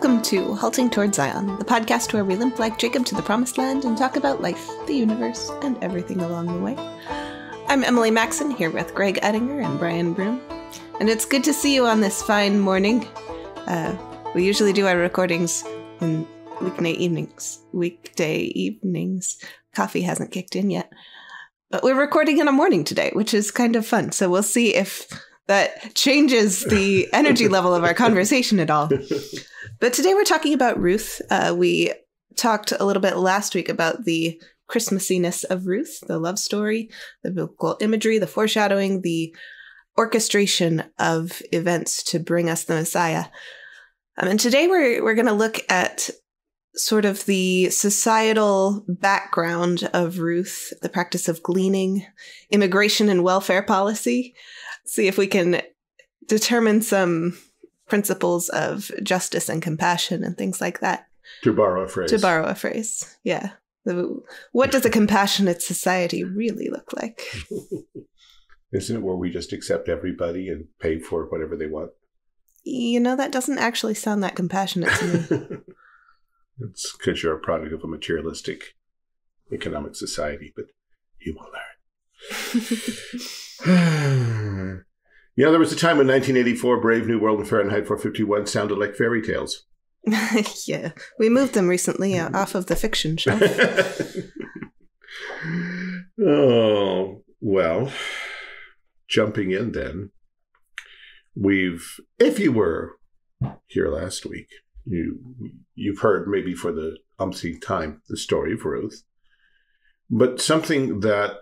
Welcome to Halting Toward Zion, the podcast where we limp like Jacob to the promised land and talk about life, the universe, and everything along the way. I'm Emily Maxon here with Greg Ettinger and Brian Broom, and it's good to see you on this fine morning. Uh, we usually do our recordings in weekday evenings. Weekday evenings. Coffee hasn't kicked in yet. But we're recording in a morning today, which is kind of fun. So we'll see if that changes the energy level of our conversation at all. But today we're talking about Ruth. Uh, we talked a little bit last week about the Christmassiness of Ruth, the love story, the biblical imagery, the foreshadowing, the orchestration of events to bring us the Messiah. Um, and today we're we're going to look at sort of the societal background of Ruth, the practice of gleaning, immigration and welfare policy, see if we can determine some principles of justice and compassion and things like that. To borrow a phrase. To borrow a phrase, yeah. The, what does a compassionate society really look like? Isn't it where we just accept everybody and pay for whatever they want? You know, that doesn't actually sound that compassionate to me. it's because you're a product of a materialistic economic society, but you will learn. You know, there was a time in 1984, Brave New World and Fahrenheit 451 sounded like fairy tales. yeah, we moved them recently uh, off of the fiction shelf. oh, well, jumping in then, we've, if you were here last week, you you've heard maybe for the umpteenth time the story of Ruth, but something that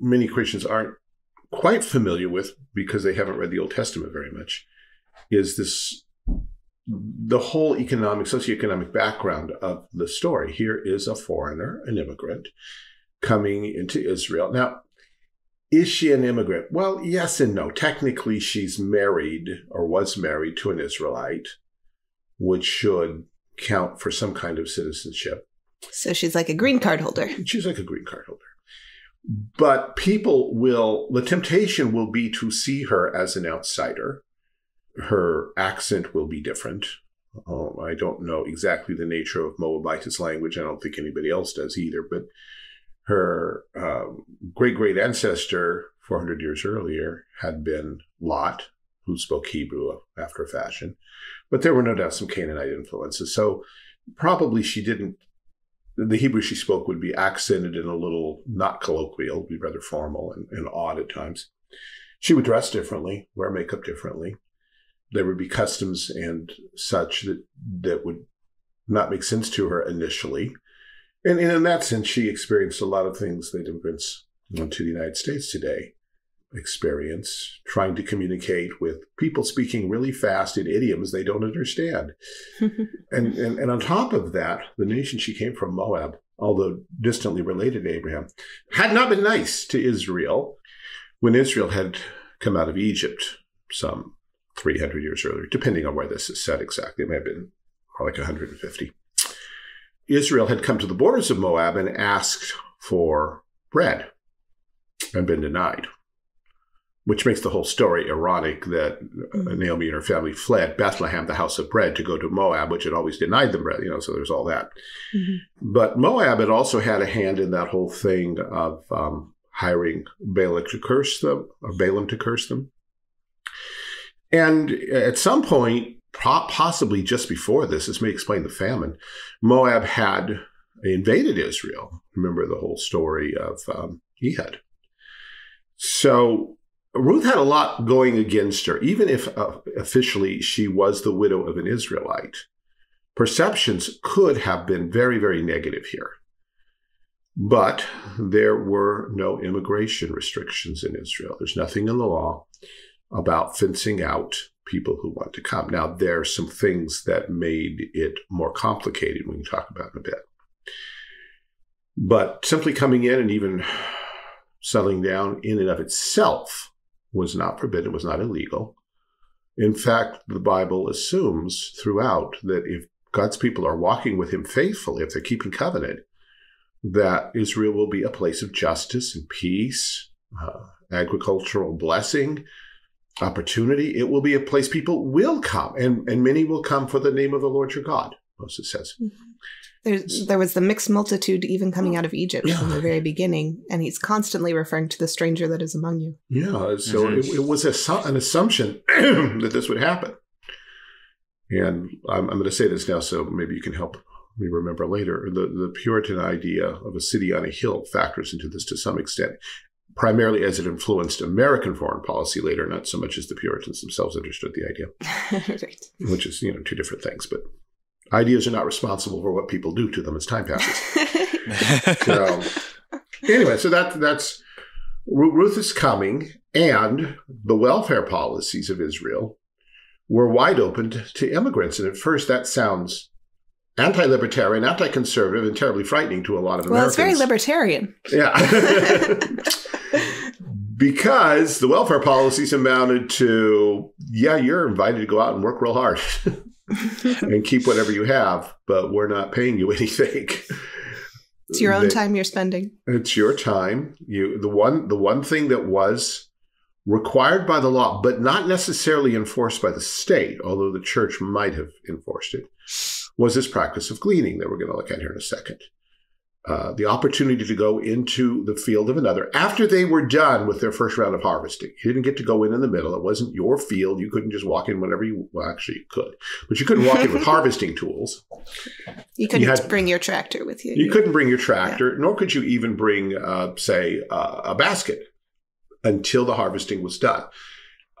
many Christians aren't quite familiar with because they haven't read the Old Testament very much is this the whole economic socioeconomic background of the story. Here is a foreigner an immigrant coming into israel. Now is she an immigrant? Well yes and no. Technically she's married or was married to an israelite which should count for some kind of citizenship. So she's like a green card holder. She's like a green card holder but people will, the temptation will be to see her as an outsider. Her accent will be different. Um, I don't know exactly the nature of Moabitess language. I don't think anybody else does either. But her um, great great ancestor, 400 years earlier, had been Lot, who spoke Hebrew after a fashion. But there were no doubt some Canaanite influences. So probably she didn't the Hebrew she spoke would be accented in a little not colloquial, be rather formal and, and odd at times. She would dress differently, wear makeup differently. There would be customs and such that that would not make sense to her initially. And, and in that sense, she experienced a lot of things that immigrants to the United States today experience trying to communicate with people speaking really fast in idioms they don't understand. and, and, and on top of that, the nation she came from, Moab, although distantly related to Abraham, had not been nice to Israel when Israel had come out of Egypt some 300 years earlier, depending on where this is set exactly. It may have been more like 150. Israel had come to the borders of Moab and asked for bread and been denied which makes the whole story ironic that mm-hmm. Naomi and her family fled Bethlehem, the house of bread, to go to Moab, which had always denied them bread. You know, so there's all that. Mm-hmm. But Moab had also had a hand in that whole thing of um, hiring Balak to curse them, or Balaam to curse them. And at some point, possibly just before this, this may explain the famine, Moab had invaded Israel. Remember the whole story of um, Ehud. So Ruth had a lot going against her, even if uh, officially she was the widow of an Israelite. Perceptions could have been very, very negative here. But there were no immigration restrictions in Israel. There's nothing in the law about fencing out people who want to come. Now, there are some things that made it more complicated we can talk about in a bit. But simply coming in and even settling down in and of itself was not forbidden, was not illegal. In fact, the Bible assumes throughout that if God's people are walking with Him faithfully, if they're keeping covenant, that Israel will be a place of justice and peace, uh, agricultural blessing, opportunity. It will be a place people will come, and, and many will come for the name of the Lord your God, Moses says. There's, there was the mixed multitude even coming out of Egypt from the very beginning, and he's constantly referring to the stranger that is among you. Yeah, so Mhm. it, it was a, an assumption that this would happen. And I'm, I'm going to say this now, so maybe you can help me remember later. The, the Puritan idea of a city on a hill factors into this to some extent, primarily as it influenced American foreign policy later, not so much as the Puritans themselves understood the idea, right. which is, you know, two different things. But ideas are not responsible for what people do to them as time passes. So anyway, so that that's Ruth is coming, and the welfare policies of Israel were wide open to, to immigrants. And at first, that sounds anti-libertarian, anti-conservative, and terribly frightening to a lot of well, it's very libertarian. Yeah. because the welfare policies amounted to, yeah, you're invited to go out and work real hard and keep whatever you have, but we're not paying you anything. It's your own They- time you're spending. it's your time. You the one the one thing that was required by the law, but not necessarily enforced by the state, although the church might have enforced it, was this practice of gleaning that we're going to look at here in a second. Uh, the opportunity to go into the field of another after they were done with their first round of harvesting. You didn't get to go in in the middle. It wasn't your field. You couldn't just walk in whenever you, well, actually you could, but you couldn't walk in with harvesting tools. You couldn't had- bring your tractor with you. You couldn't bring your tractor, nor could you even bring, uh, say, uh, a basket until the harvesting was done.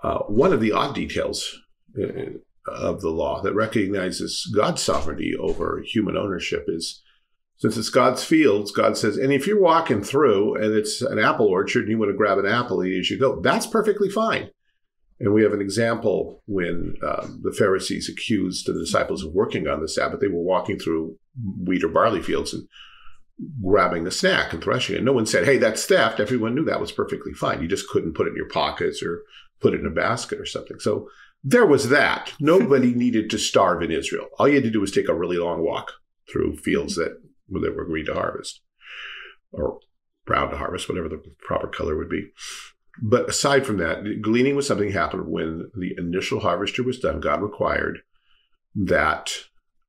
Uh, one of the odd details uh, of the law that recognizes God's sovereignty over human ownership is since it's God's fields, God says, and if you're walking through and it's an apple orchard and you want to grab an apple as you go, that's perfectly fine. And we have an example when um, the Pharisees accused the disciples of working on the Sabbath. They were walking through wheat or barley fields and grabbing a snack and threshing it. No one said, hey, that's theft. Everyone knew that was perfectly fine. You just couldn't put it in your pockets or put it in a basket or something. So there was that. Nobody needed to starve in Israel. All you had to do was take a really long walk through fields that, that were green to harvest or brown to harvest, whatever the proper color would be. But aside from that, gleaning was something happened when the initial harvester was done. God required that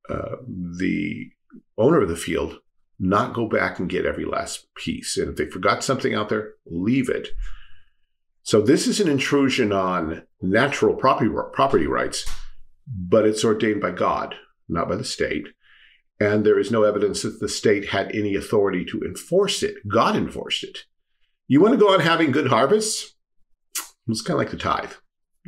uh, the owner of the field not go back and get every last piece. And if they forgot something out there, leave it. So this is an intrusion on natural property, property rights, but it's ordained by God, not by the state. And there is no evidence that the state had any authority to enforce it. God enforced it. You want to go on having good harvests? It's kind of like the tithe.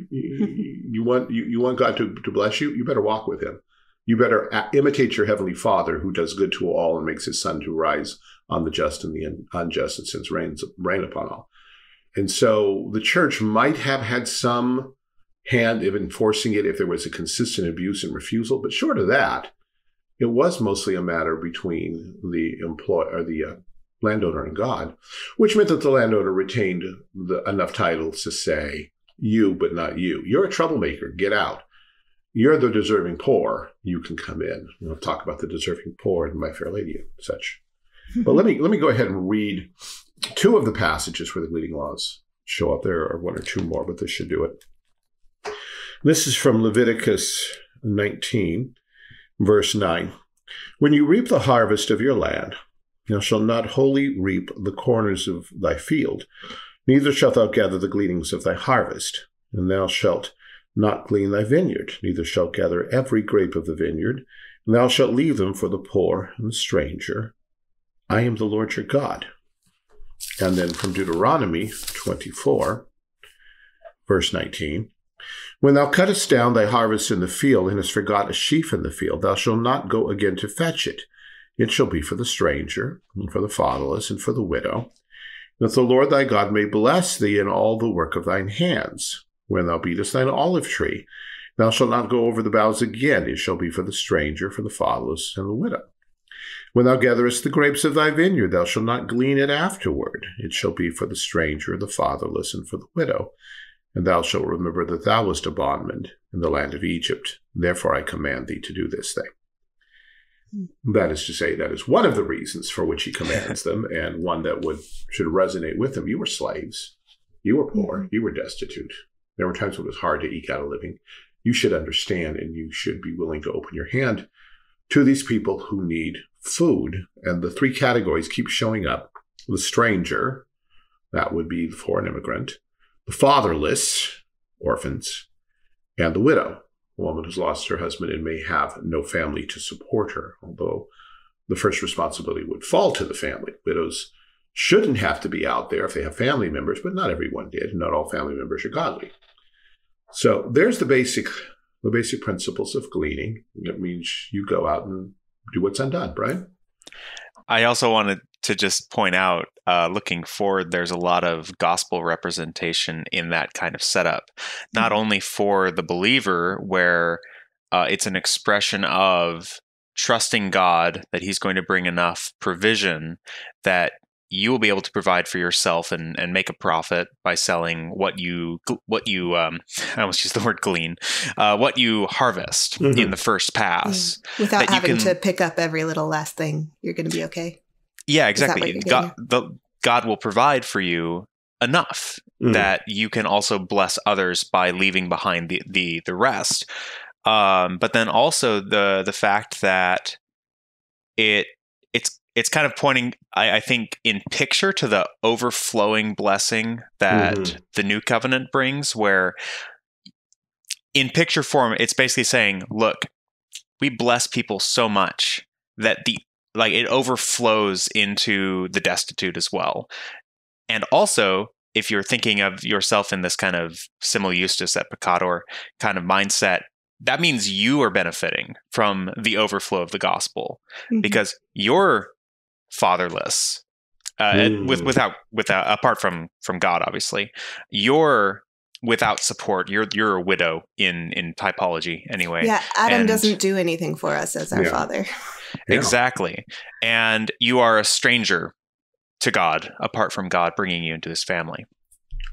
You, want you, you want God to, to bless you? You better walk with Him. You better imitate your heavenly Father, who does good to all and makes His sun to rise on the just and the unjust, and sends rains rain upon all. And so the church might have had some hand of enforcing it if there was a consistent abuse and refusal, but short of that, it was mostly a matter between the employer or the uh, landowner and God, which meant that the landowner retained the, enough titles to say, "You, but not you. You're a troublemaker. Get out. You're the deserving poor. You can come in." We'll talk about the deserving poor in My Fair Lady and such. But let me let me go ahead and read two of the passages where the gleaning laws show up. There are one or two more, but this should do it. This is from Leviticus 19, verse 9. When you reap the harvest of your land, thou shalt not wholly reap the corners of thy field, neither shalt thou gather the gleanings of thy harvest, and thou shalt not glean thy vineyard, neither shalt gather every grape of the vineyard, and thou shalt leave them for the poor and the stranger. I am the Lord your God. And then from Deuteronomy 24, verse 19. When thou cuttest down thy harvest in the field, and hast forgot a sheaf in the field, thou shalt not go again to fetch it. It shall be for the stranger, and for the fatherless, and for the widow, that the Lord thy God may bless thee in all the work of thine hands. When thou beatest thine olive tree, thou shalt not go over the boughs again. It shall be for the stranger, for the fatherless, and the widow. When thou gatherest the grapes of thy vineyard, thou shalt not glean it afterward. It shall be for the stranger, the fatherless, and for the widow. And thou shalt remember that thou wast a bondman in the land of Egypt. Therefore I command thee to do this thing. Hmm. That is to say, that is one of the reasons for which he commands them, and one that would should resonate with them. You were slaves. You were poor. Mm-hmm. You were destitute. There were times when it was hard to eke out a living. You should understand and you should be willing to open your hand to these people who need food. And the three categories keep showing up the stranger, that would be the foreign immigrant, the fatherless, orphans, and the widow, a woman who's lost her husband and may have no family to support her, although the first responsibility would fall to the family. Widows shouldn't have to be out there if they have family members, but not everyone did. Not all family members are godly. So there's the basic the basic principles of gleaning. That means you go out and do what's undone, Brian. I also wanted to just point out, uh, looking forward, there's a lot of gospel representation in that kind of setup. Not mm-hmm. only for the believer, where uh, it's an expression of trusting God that He's going to bring enough provision that you will be able to provide for yourself and, and make a profit by selling what you what you um, I almost use the word glean uh, what you harvest mm-hmm. in the first pass yeah. without having can, to pick up every little last thing you're going to be okay yeah exactly God, the, God will provide for you enough mm-hmm. that you can also bless others by leaving behind the the, the rest um, but then also the the fact that it it's it's kind of pointing, I, I, think, in picture to the overflowing blessing that mm-hmm. the new covenant brings, where in picture form, it's basically saying, look, we bless people so much that the like it overflows into the destitute as well. And also, if you're thinking of yourself in this kind of simul justus et peccator kind of mindset, that means you are benefiting from the overflow of the gospel mm-hmm. because you're fatherless uh, mm. with without without apart from from God obviously you're without support you're you're a widow in in typology anyway yeah Adam and, doesn't do anything for us as our yeah. father exactly and you are a stranger to God apart from God bringing you into this family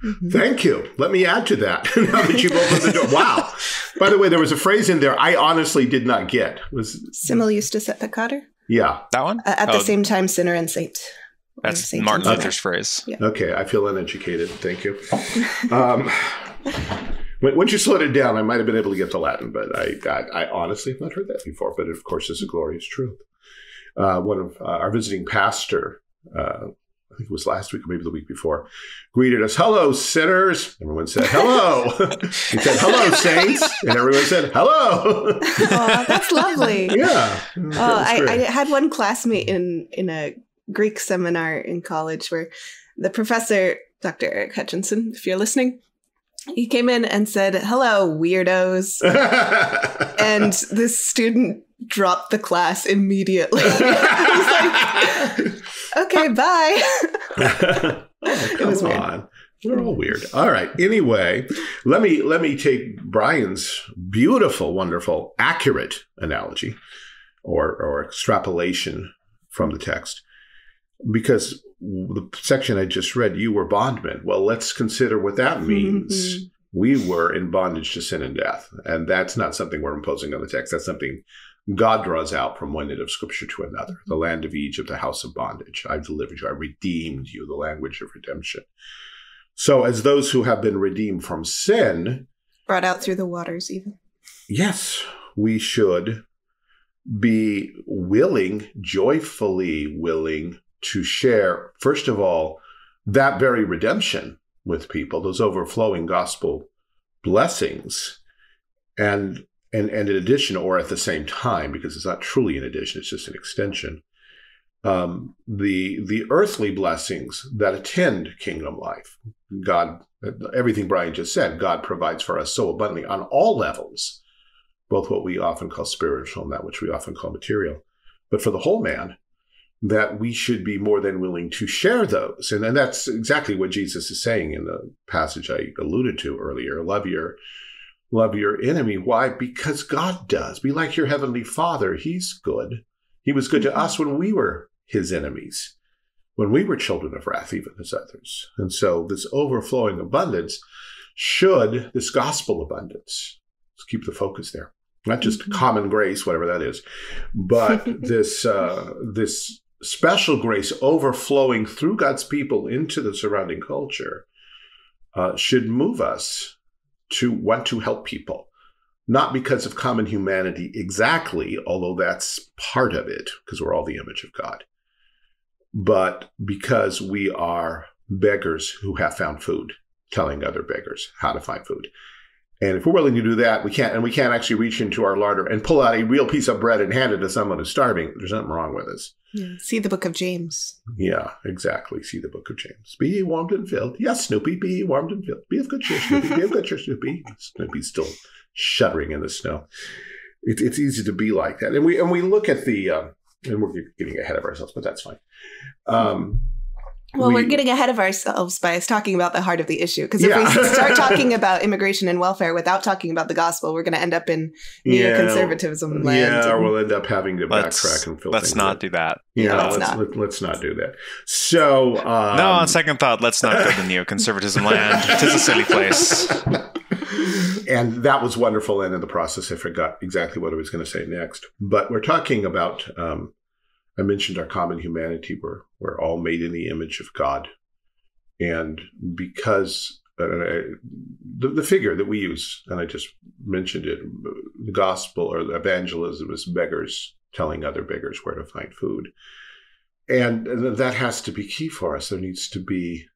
Mm-hmm. Thank you. Let me add to that. now that you've opened the door. Wow. By the way, there was a phrase in there I honestly did not get. Was simul justus et peccator? Yeah. That one? Uh, at oh, the same time, sinner and saint. That's saint Martin Luther's phrase. Yeah. Okay, I feel uneducated. Thank you. Um, once you slowed it down, I might have been able to get to Latin, but I, I, I honestly have not heard that before. But of course, it's a glorious truth. Uh, one of uh, our visiting pastor uh, I think it was last week or maybe the week before, greeted us, hello, sinners. Everyone said, hello. he said, hello, saints. And everyone said, hello. oh, that's lovely. Yeah. Oh, I, I, had one classmate in, in a Greek seminar in college where the professor, Dr. Eric Hutchinson, if you're listening, he came in and said, hello, weirdos. and this student dropped the class immediately. like, okay, bye. oh, it was weird. On. We're all weird. All right. Anyway, let me let me take Brian's beautiful, wonderful, accurate analogy or or extrapolation from the text. Because the section I just read, you were bondmen. Well, let's consider what that means. Mm-hmm. We were in bondage to sin and death. And that's not something we're imposing on the text. That's something God draws out from one end of scripture to another. The land of Egypt, the house of bondage. I've delivered you. I redeemed you, the language of redemption. So, as those who have been redeemed from sin, brought out through the waters, even. Yes, we should be willing, joyfully willing to share, first of all, that very redemption with people, those overflowing gospel blessings. And and and in addition or at the same time because it's not truly an addition it's just an extension um, the the earthly blessings that attend kingdom life god everything brian just said god provides for us so abundantly on all levels both what we often call spiritual and that which we often call material but for the whole man that we should be more than willing to share those. And, and that's exactly what jesus is saying in the passage i alluded to earlier love your Love your enemy. Why? Because God does. Be like your heavenly Father. He's good. He was good to us when we were his enemies, when we were children of wrath, even as others. And so, this overflowing abundance should, this gospel abundance, let's keep the focus there. Not just mm-hmm. common grace, whatever that is, but this uh, this special grace overflowing through God's people into the surrounding culture uh, should move us to want to help people. Not because of common humanity exactly, although that's part of it, because we're all the image of God, but because we are beggars who have found food, telling other beggars how to find food. And if we're willing to do that, we can't, and we can't actually reach into our larder and pull out a real piece of bread and hand it to someone who's starving. There's nothing wrong with us. Yeah. See the book of James. Yeah, exactly. See the book of James. Be ye warmed and filled. Yes, Snoopy, be ye warmed and filled. Be of good cheer, Snoopy. Be of good cheer, Snoopy. Snoopy's still shuddering in the snow. It, it's easy to be like that, and we and we look at the, uh, and we're getting ahead of ourselves, but that's fine. Um, well, we, are getting ahead of ourselves by talking about the heart of the issue. Because if yeah. we start talking about immigration and welfare without talking about the gospel, we're going to end up in neoconservatism yeah, land. Yeah, or we'll end up having to let's, backtrack and fill. Let's not do that. Yeah, no, let's, not. Let, us not do that. So, um, no. On second thought, let's not go to neoconservatism land. It's a silly place. and that was wonderful. And in the process, I forgot exactly what I was going to say next. But we're talking about um, I mentioned our common humanity. We're, we're all made in the image of God. And because uh, the, the figure that we use, and I just mentioned it, the gospel or the evangelism is beggars telling other beggars where to find food. And that has to be key for us. There needs to be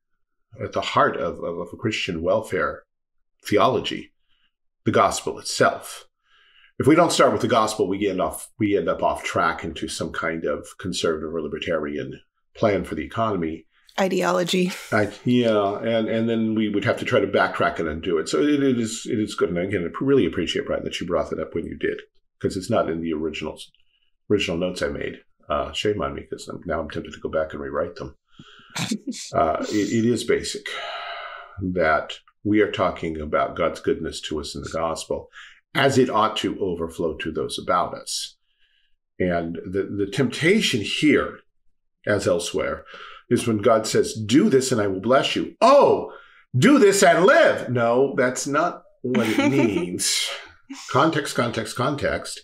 at the heart of, of, of a Christian welfare theology, the gospel itself if we don't start with the gospel, we end off we end up off track into some kind of conservative or libertarian plan for the economy ideology. I, yeah, and and then we would have to try to backtrack it and undo it. So it, it is it is good, and again, I really appreciate Brian that you brought that up when you did because it's not in the original original notes I made. Uh, shame on me because now I'm tempted to go back and rewrite them. uh, it, it is basic that we are talking about God's goodness to us in the gospel, as it ought to overflow to those about us. And the, the temptation here, as elsewhere, is when God says, Do this and I will bless you. Oh, do this and live. No, that's not what it means. context, context, context.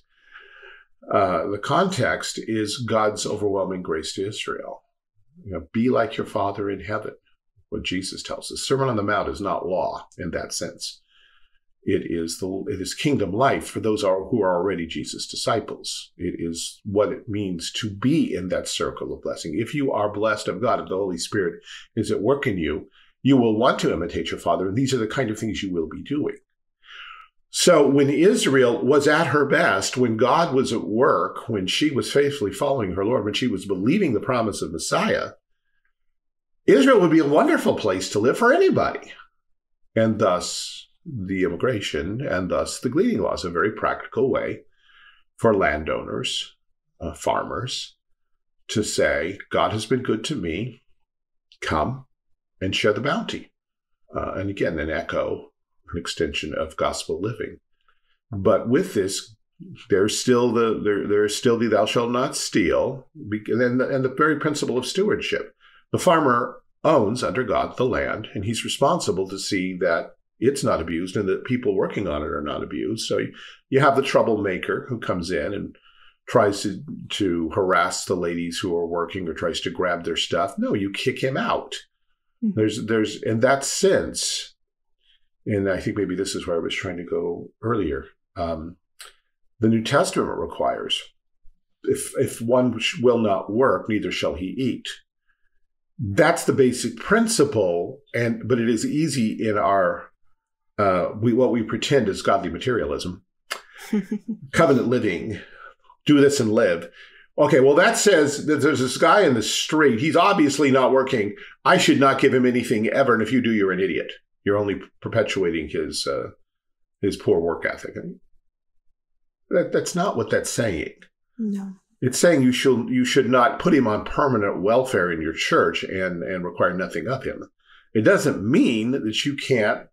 Uh, the context is God's overwhelming grace to Israel. You know, be like your Father in heaven, what Jesus tells us. Sermon on the Mount is not law in that sense. It is the it is kingdom life for those who are already Jesus disciples. It is what it means to be in that circle of blessing. If you are blessed of God, if the Holy Spirit is at work in you, you will want to imitate your Father, and these are the kind of things you will be doing. So when Israel was at her best, when God was at work, when she was faithfully following her Lord, when she was believing the promise of Messiah, Israel would be a wonderful place to live for anybody. And thus, the immigration and thus the gleaning laws, a very practical way for landowners, uh, farmers, to say, God has been good to me, come and share the bounty. Uh, and again, an echo, an extension of gospel living. But with this, there's still the there, there's still the thou shalt not steal, and the, and the very principle of stewardship. The farmer owns under God the land, and he's responsible to see that it's not abused and the people working on it are not abused. So you have the troublemaker who comes in and tries to, to harass the ladies who are working or tries to grab their stuff. No, you kick him out. Mm-hmm. There's, there's, in that sense, and I think maybe this is where I was trying to go earlier. Um, the New Testament requires if, if one will not work, neither shall he eat. That's the basic principle, and but it is easy in our uh, we what we pretend is godly materialism, covenant living, do this and live. Okay, well that says that there's this guy in the street. He's obviously not working. I should not give him anything ever. And if you do, you're an idiot. You're only perpetuating his uh, his poor work ethic. That, that's not what that's saying. No. It's saying you should you should not put him on permanent welfare in your church and and require nothing of him. It doesn't mean that you can't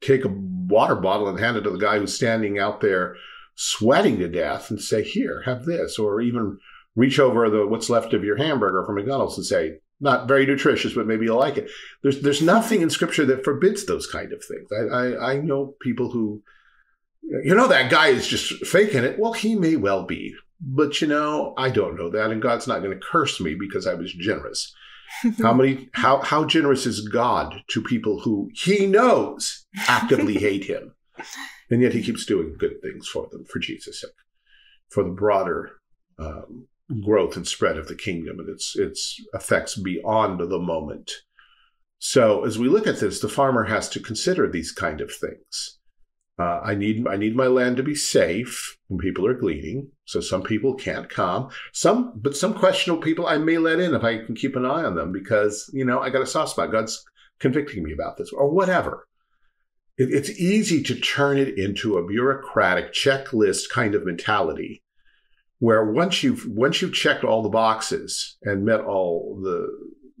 take a water bottle and hand it to the guy who's standing out there sweating to death and say, "Here, have this," or even reach over the what's left of your hamburger from McDonald's and say, "Not very nutritious, but maybe you'll like it." There's there's nothing in Scripture that forbids those kind of things. I I, I know people who, you know, that guy is just faking it. Well, he may well be, but you know, I don't know that, and God's not going to curse me because I was generous how many how how generous is God to people who he knows actively hate him? And yet he keeps doing good things for them, for Jesus' sake, for the broader um, growth and spread of the kingdom and its its effects beyond the moment. So as we look at this, the farmer has to consider these kind of things. Uh, I need I need my land to be safe when people are gleaning. So some people can't come. Some, but some questionable people I may let in if I can keep an eye on them because you know I got a soft spot. God's convicting me about this or whatever. It, it's easy to turn it into a bureaucratic checklist kind of mentality where once you've once you've checked all the boxes and met all the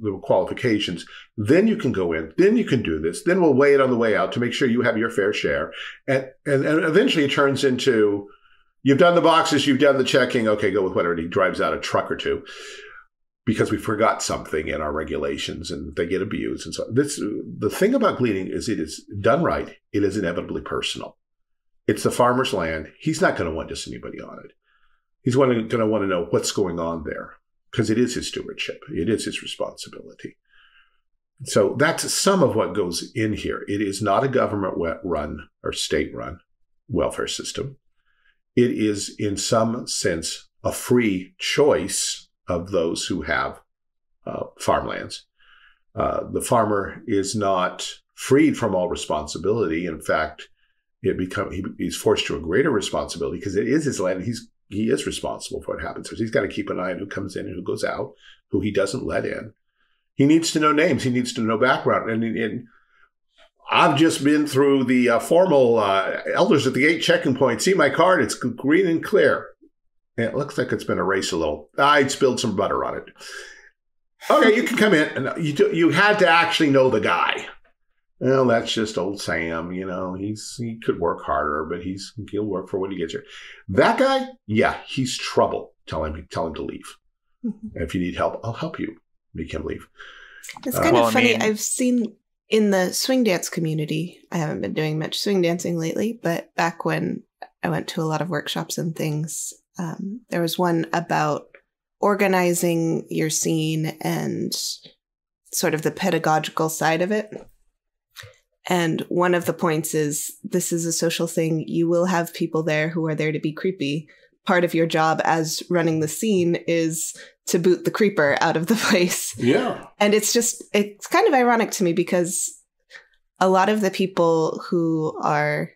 the qualifications, then you can go in, then you can do this, then we'll weigh it on the way out to make sure you have your fair share. And and, and eventually it turns into you've done the boxes, you've done the checking, okay, go with whatever. He drives out a truck or two because we forgot something in our regulations and they get abused and so this the thing about gleaning is it is done right, it is inevitably personal. It's the farmer's land. He's not going to want just anybody on it he's going to want to know what's going on there because it is his stewardship. It is his responsibility. So that's some of what goes in here. It is not a government run or state run welfare system. It is, in some sense, a free choice of those who have uh, farmlands. Uh, the farmer is not freed from all responsibility. In fact, it become he, he's forced to a greater responsibility because it is his land. He's he is responsible for what happens. So he's got to keep an eye on who comes in and who goes out, who he doesn't let in. He needs to know names. He needs to know background. And, and I've just been through the uh, formal uh, elders at the gate checking point. See my card? It's green and clear. And it looks like it's been erased a little. I spilled some butter on it. Okay, you can come in. And you do, you had to actually know the guy well, that's just old Sam. You know, he's he could work harder, but he's he'll work for what he gets here. That guy, yeah, he's trouble. Tell him tell him to leave. Mm-hmm. If you need help, I'll help you. Make him leave. It's kind uh, of well, funny. I mean, I've seen in the swing dance community. I haven't been doing much swing dancing lately, but back when I went to a lot of workshops and things, um, there was one about organizing your scene and sort of the pedagogical side of it. And one of the points is this is a social thing. You will have people there who are there to be creepy. Part of your job as running the scene is to boot the creeper out of the place. Yeah. And it's just, it's kind of ironic to me because a lot of the people who are,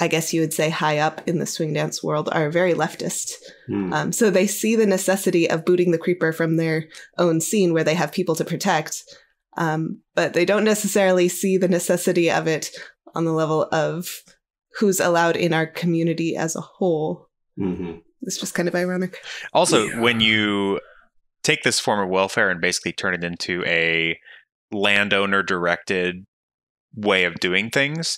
I guess you would say, high up in the swing dance world are very leftist. Mm. Um, so they see the necessity of booting the creeper from their own scene where they have people to protect um, but they don't necessarily see the necessity of it on the level of who's allowed in our community as a whole. Mm-hmm. It's just kind of ironic. Also, yeah. when you take this form of welfare and basically turn it into a landowner directed way of doing things,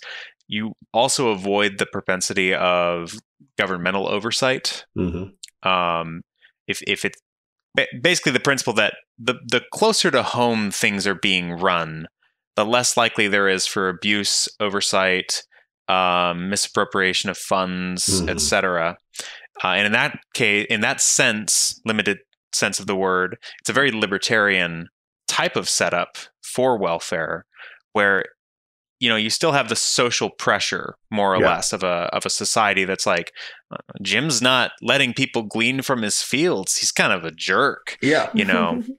you also avoid the propensity of governmental oversight. Mm-hmm. Um, if if it's basically the principle that the the closer to home things are being run, the less likely there is for abuse, oversight, um, misappropriation of funds, mm-hmm. etc. Uh, and in that case, in that sense, limited sense of the word, it's a very libertarian type of setup for welfare, where you know you still have the social pressure more or yeah. less of a of a society that's like uh, Jim's not letting people glean from his fields. He's kind of a jerk. Yeah, you know.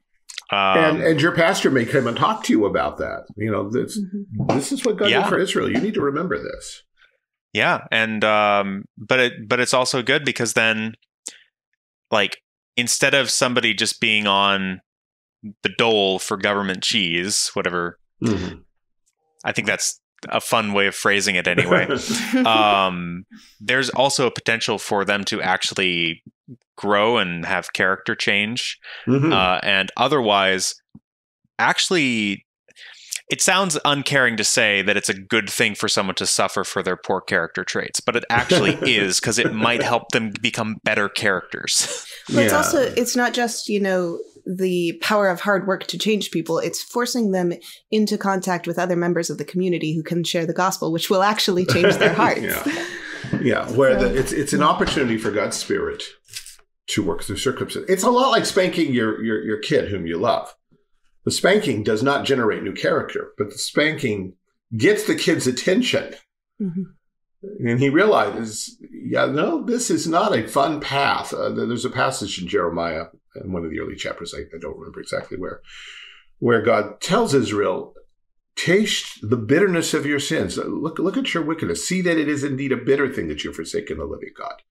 Um, and and your pastor may come and talk to you about that. You know, this mm-hmm. this is what God yeah. did for Israel. You need to remember this. Yeah, and um, but it but it's also good because then, like, instead of somebody just being on the dole for government cheese, whatever. Mm-hmm. I think that's a fun way of phrasing it anyway. um, there's also a potential for them to actually grow and have character change. Mm-hmm. Uh, and otherwise, actually, it sounds uncaring to say that it's a good thing for someone to suffer for their poor character traits, but it actually is because it might help them become better characters. But yeah. it's also, it's not just, you know, the power of hard work to change people. It's forcing them into contact with other members of the community who can share the gospel, which will actually change their hearts. yeah. yeah, where so, the, it's it's an opportunity for God's Spirit to work through circumstances. It's a lot like spanking your, your your kid whom you love. The spanking does not generate new character, but the spanking gets the kid's attention. Mm-hmm. And he realizes, yeah, no, this is not a fun path. Uh, there's a passage in Jeremiah in one of the early chapters, I, I don't remember exactly where, where God tells Israel, taste the bitterness of your sins. Look, look at your wickedness. See that it is indeed a bitter thing that you've forsaken the living God.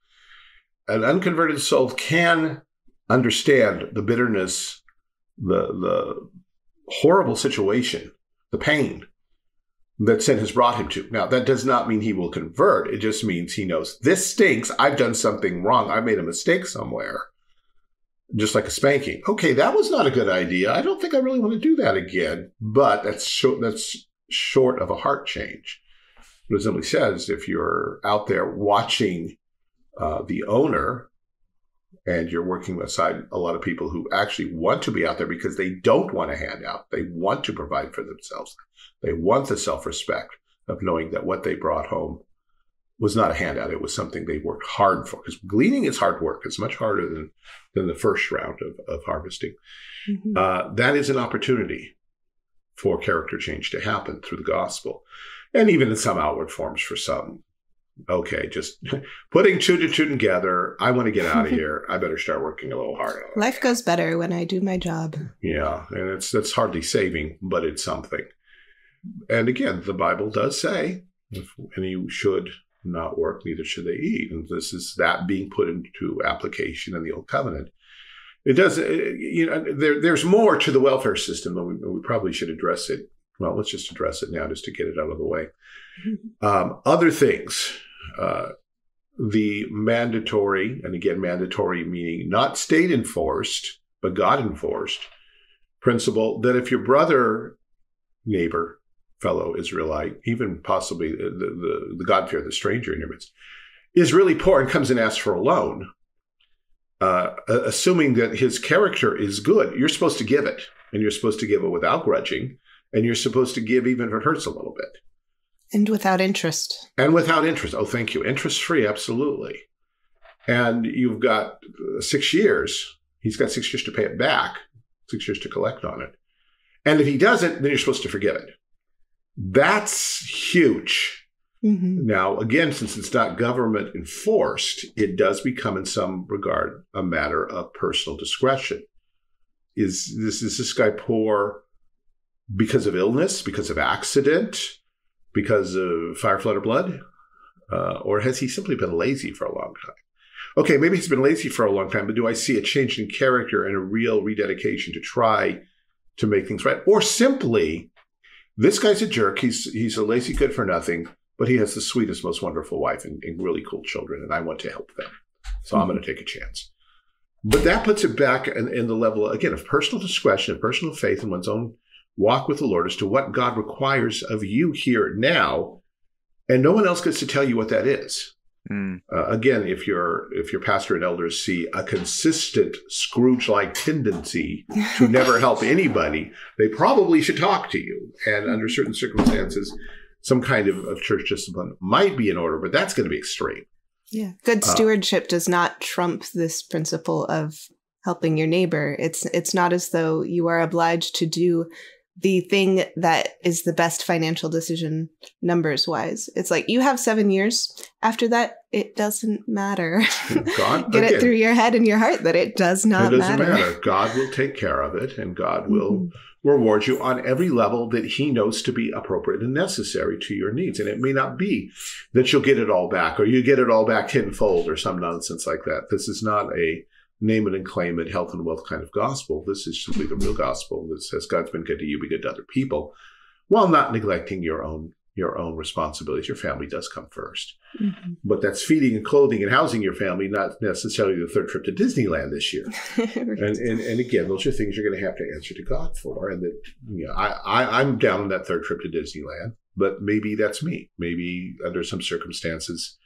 An unconverted soul can understand the bitterness, the the horrible situation, the pain that sin has brought him to. Now, that does not mean he will convert. It just means he knows this stinks. I've done something wrong. I made a mistake somewhere. Just like a spanking. Okay, that was not a good idea. I don't think I really want to do that again. But that's short, that's short of a heart change. What simply says, if you're out there watching uh, the owner and you're working beside a lot of people who actually want to be out there because they don't want to hand out. They want to provide for themselves. They want the self respect of knowing that what they brought home was not a handout. It was something they worked hard for. Because gleaning is hard work. It's much harder than, than the first round of, of harvesting. Mm-hmm. Uh, that is an opportunity for character change to happen through the gospel. And even in some outward forms for some okay, just putting two to two together. I want to get out of here. I better start working a little harder. Life goes better when I do my job. Yeah, and it's that's hardly saving, but it's something. And again, the Bible does say, if any should not work, neither should they eat. And this is that being put into application in the Old Covenant. It does, uh, you know, there, there's more to the welfare system, and we, we probably should address it. Well, let's just address it now just to get it out of the way. Um, other things uh, the mandatory, and again, mandatory meaning not state enforced, but God enforced principle that if your brother, neighbor, fellow Israelite, even possibly the, the, the God fear, the stranger in your midst, is really poor and comes and asks for a loan, uh, assuming that his character is good, you're supposed to give it. And you're supposed to give it without grudging. And you're supposed to give even if it hurts a little bit. And without interest. And without interest. Oh, thank you. Interest free, absolutely. And you've got six years. He's got six years to pay it back, six years to collect on it. And if he doesn't, then you're supposed to forgive it. That's huge. Mm-hmm. Now, again, since it's not government enforced, it does become, in some regard, a matter of personal discretion. Is this is this guy poor because of illness, because of accident? because of fire, flood, or blood? Uh, or has he simply been lazy for a long time? Okay, maybe he's been lazy for a long time, but do I see a change in character and a real rededication to try to make things right? Or simply, this guy's a jerk. He's he's a lazy good for nothing, but he has the sweetest, most wonderful wife and, and really cool children, and I want to help them. So mm-hmm. I'm going to take a chance. But that puts it back in, in the level, again, of personal discretion, of personal faith in one's own walk with the Lord as to what God requires of you here now, and no one else gets to tell you what that is. Mm. Uh, again, if your if your pastor and elders see a consistent Scrooge-like tendency to never help anybody, they probably should talk to you. And under certain circumstances, some kind of, of church discipline might be in order, but that's going to be extreme. Yeah, good uh, stewardship uh, does not trump this principle of helping your neighbor. It's it's not as though you are obliged to do the thing that is the best financial decision numbers wise. It's like you have seven years. After that, it doesn't matter. God, Get again, it through your head and your heart that it does not it doesn't matter. matter. God will take care of it and God will mm-hmm. reward you on every level that He knows to be appropriate and necessary to your needs. And it may not be that you'll get it all back or you get it all back tenfold or some nonsense like that. This is not a name it and claim it, health and wealth kind of gospel. This is simply the real gospel that says God's been good to you, be good to other people, while not neglecting your own your own responsibilities. Your family does come 1st mm-hmm. but that's feeding and clothing and housing your family, not necessarily the third trip to Disneyland this year. right. and, and and again, those are things you're going to have to answer to God for. And that you know, I, I I'm down on that third trip to Disneyland, but maybe that's me. Maybe under some circumstances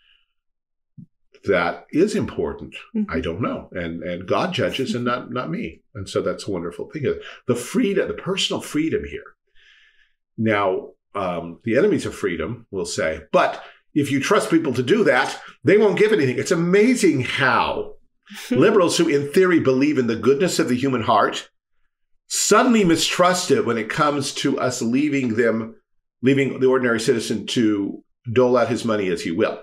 that is important. Mm-hmm. I don't know. And and God judges and not not me. And so that's a wonderful thing. The freedom, the personal freedom here. Now, um, the enemies of freedom will say, but if you trust people to do that, they won't give anything. It's amazing how liberals who in theory believe in the goodness of the human heart suddenly mistrust it when it comes to us leaving them, leaving the ordinary citizen to dole out his money as he will.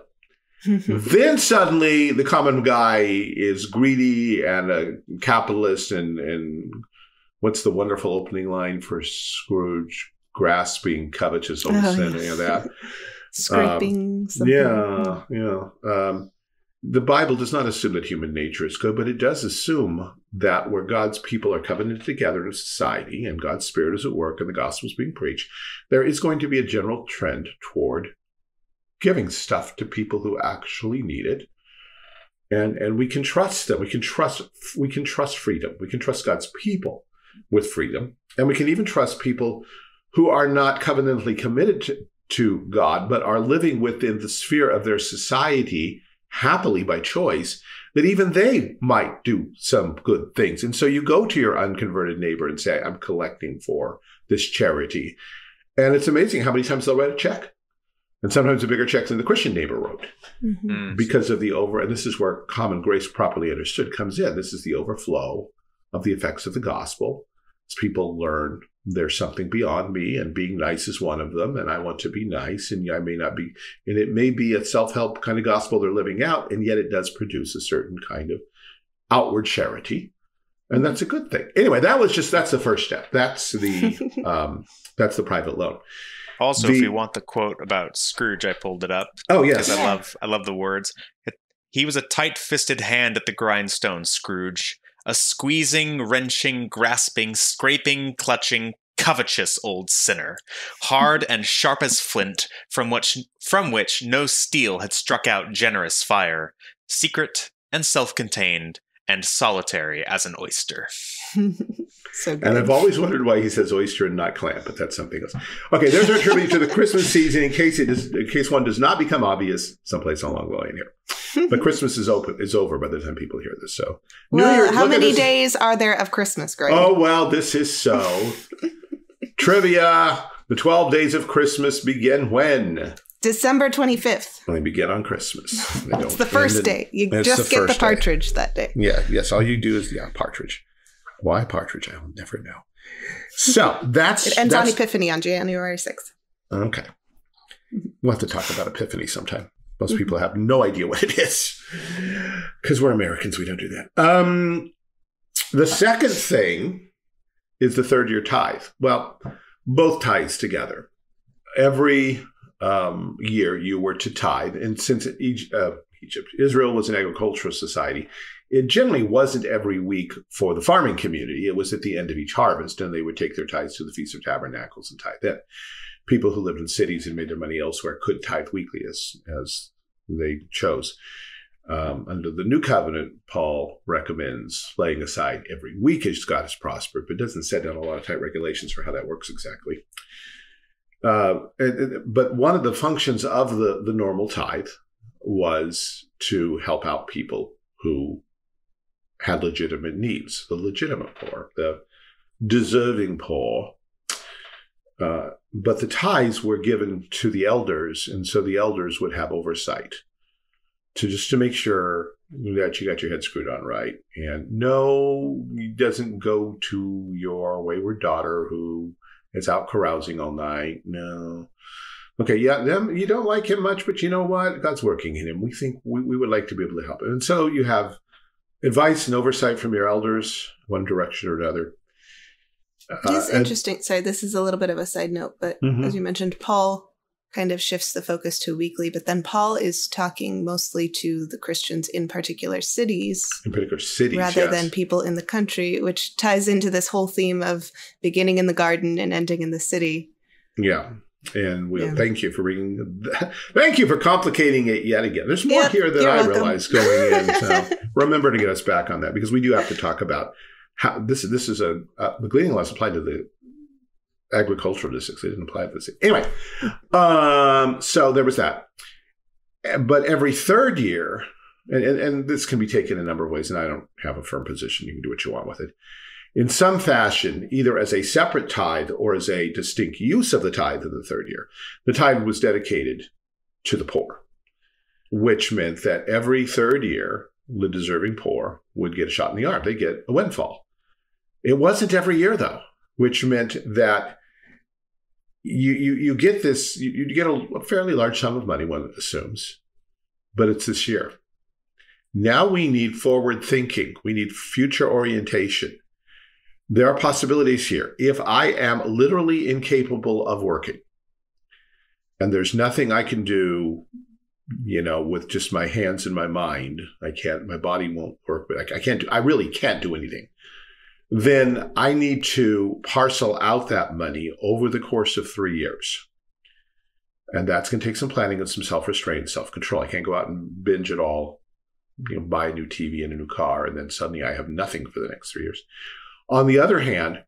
then suddenly the common guy is greedy and a capitalist and and what's the wonderful opening line for Scrooge? Grasping, covetous, oh, any of that. Scraping. Um, yeah, yeah. Um, the Bible does not assume that human nature is good, but it does assume that where God's people are covenanted together in a society and God's Spirit is at work and the gospel is being preached, there is going to be a general trend toward giving stuff to people who actually need it. And, and we can trust them. We can trust we can trust freedom. We can trust God's people with freedom. And we can even trust people who are not covenantally committed to, to God, but are living within the sphere of their society happily by choice, that even they might do some good things. And so you go to your unconverted neighbor and say, I'm collecting for this charity. And it's amazing how many times they'll write a check. And sometimes a bigger check than the Christian neighbor wrote mm-hmm. Mm. because of the over, and this is where common grace properly understood comes in. This is the overflow of the effects of the gospel. As people learn there's something beyond me and being nice is one of them and i want to be nice and i may not be and it may be a self-help kind of gospel they're living out and yet it does produce a certain kind of outward charity and that's a good thing anyway that was just that's the first step that's the um that's the private loan also the, if you want the quote about scrooge i pulled it up oh yes. because i love i love the words. It, he was a tight-fisted hand at the grindstone scrooge. A squeezing, wrenching, grasping, scraping, clutching, covetous old sinner, hard and sharp as flint, from which from which no steel had struck out generous fire, secret and self-contained, and solitary as an oyster. so good. And I've always wondered why he says oyster and not clam, but that's something else. Okay, there's our tribute to the Christmas season. In case it is, in case one does not become obvious, someplace along the way in here but Christmas is open is over by the time people hear this. So, well, Year, how many days are there of Christmas, Greg? Oh well, this is so trivia. The twelve days of Christmas begin when? December 25th. They begin on Christmas. It's the first day. You just the get the partridge day. that day. Yeah, yes. All you do is, yeah, partridge. Why partridge? I will never know. So that's. it ends that's, on Epiphany on January 6th. Okay. We'll have to talk about Epiphany sometime. Most people have no idea what it is because we're Americans. We don't do that. Um, the second thing is the third year tithe. Well, both tithes together. Every um, year you were to tithe, and since Egypt, uh, Egypt, Israel was an agricultural society, it generally wasn't every week for the farming community. It was at the end of each harvest, and they would take their tithes to the Feast of Tabernacles and tithe in people who lived in cities and made their money elsewhere could tithe weekly as as they chose. Um, under the new covenant, Paul recommends laying aside every week as God has prospered, but doesn't set down a lot of tight regulations for how that works exactly. Uh, but one of the functions of the, the normal tithe was to help out people who had legitimate needs, the legitimate poor, the deserving poor, uh, but the tithes were given to the elders, and so the elders would have oversight to just to make sure that you got your head screwed on right. And no, it doesn't go to your wayward daughter who is out carousing all night. No. Okay, yeah, them you don't like him much, but you know what? God's working in him. We think we, we would like to be able to help him. And so you have advice and oversight from your elders, one direction or another. It is uh, interesting. Sorry, this is a little bit of a side note, but mm-hmm. as you mentioned, Paul kind of shifts the focus to weekly, but then Paul is talking mostly to the Christians in particular cities. In particular cities. Rather yes. than people in the country, which ties into this whole theme of beginning in the garden and ending in the city. Yeah. And we'll yeah. thank you for bringing. Thank you for complicating it yet again. There's more yep, here than I welcome. realized going in. So remember to get us back on that because we do have to talk about how this is this is a uh, the gleaning laws applied to the agricultural districts. They didn't apply to the city. Anyway, um, so there was that. But every third year, and, and, and this can be taken a number of ways, and I don't have a firm position. You can do what you want with it. In some fashion, either as a separate tithe or as a distinct use of the tithe in the third year, the tithe was dedicated to the poor, which meant that every third year, the deserving poor would get a shot in the arm. They get a windfall. It wasn't every year, though, which meant that you you you get this you, you get a, a fairly large sum of money one assumes but it's this year. Now we need forward thinking. We need future orientation. There are possibilities here. If i am literally incapable of working and there's nothing i can do you know with just my hands and my mind i can't my body won't work but i, I can't do, i really can't do anything then I need to parcel out that money over the course of three years. And that's going to take some planning and some self restraint, self control. I can't go out and binge it all, you know, buy a new TV and a new car, and then suddenly I have nothing for the next three years. On the other hand,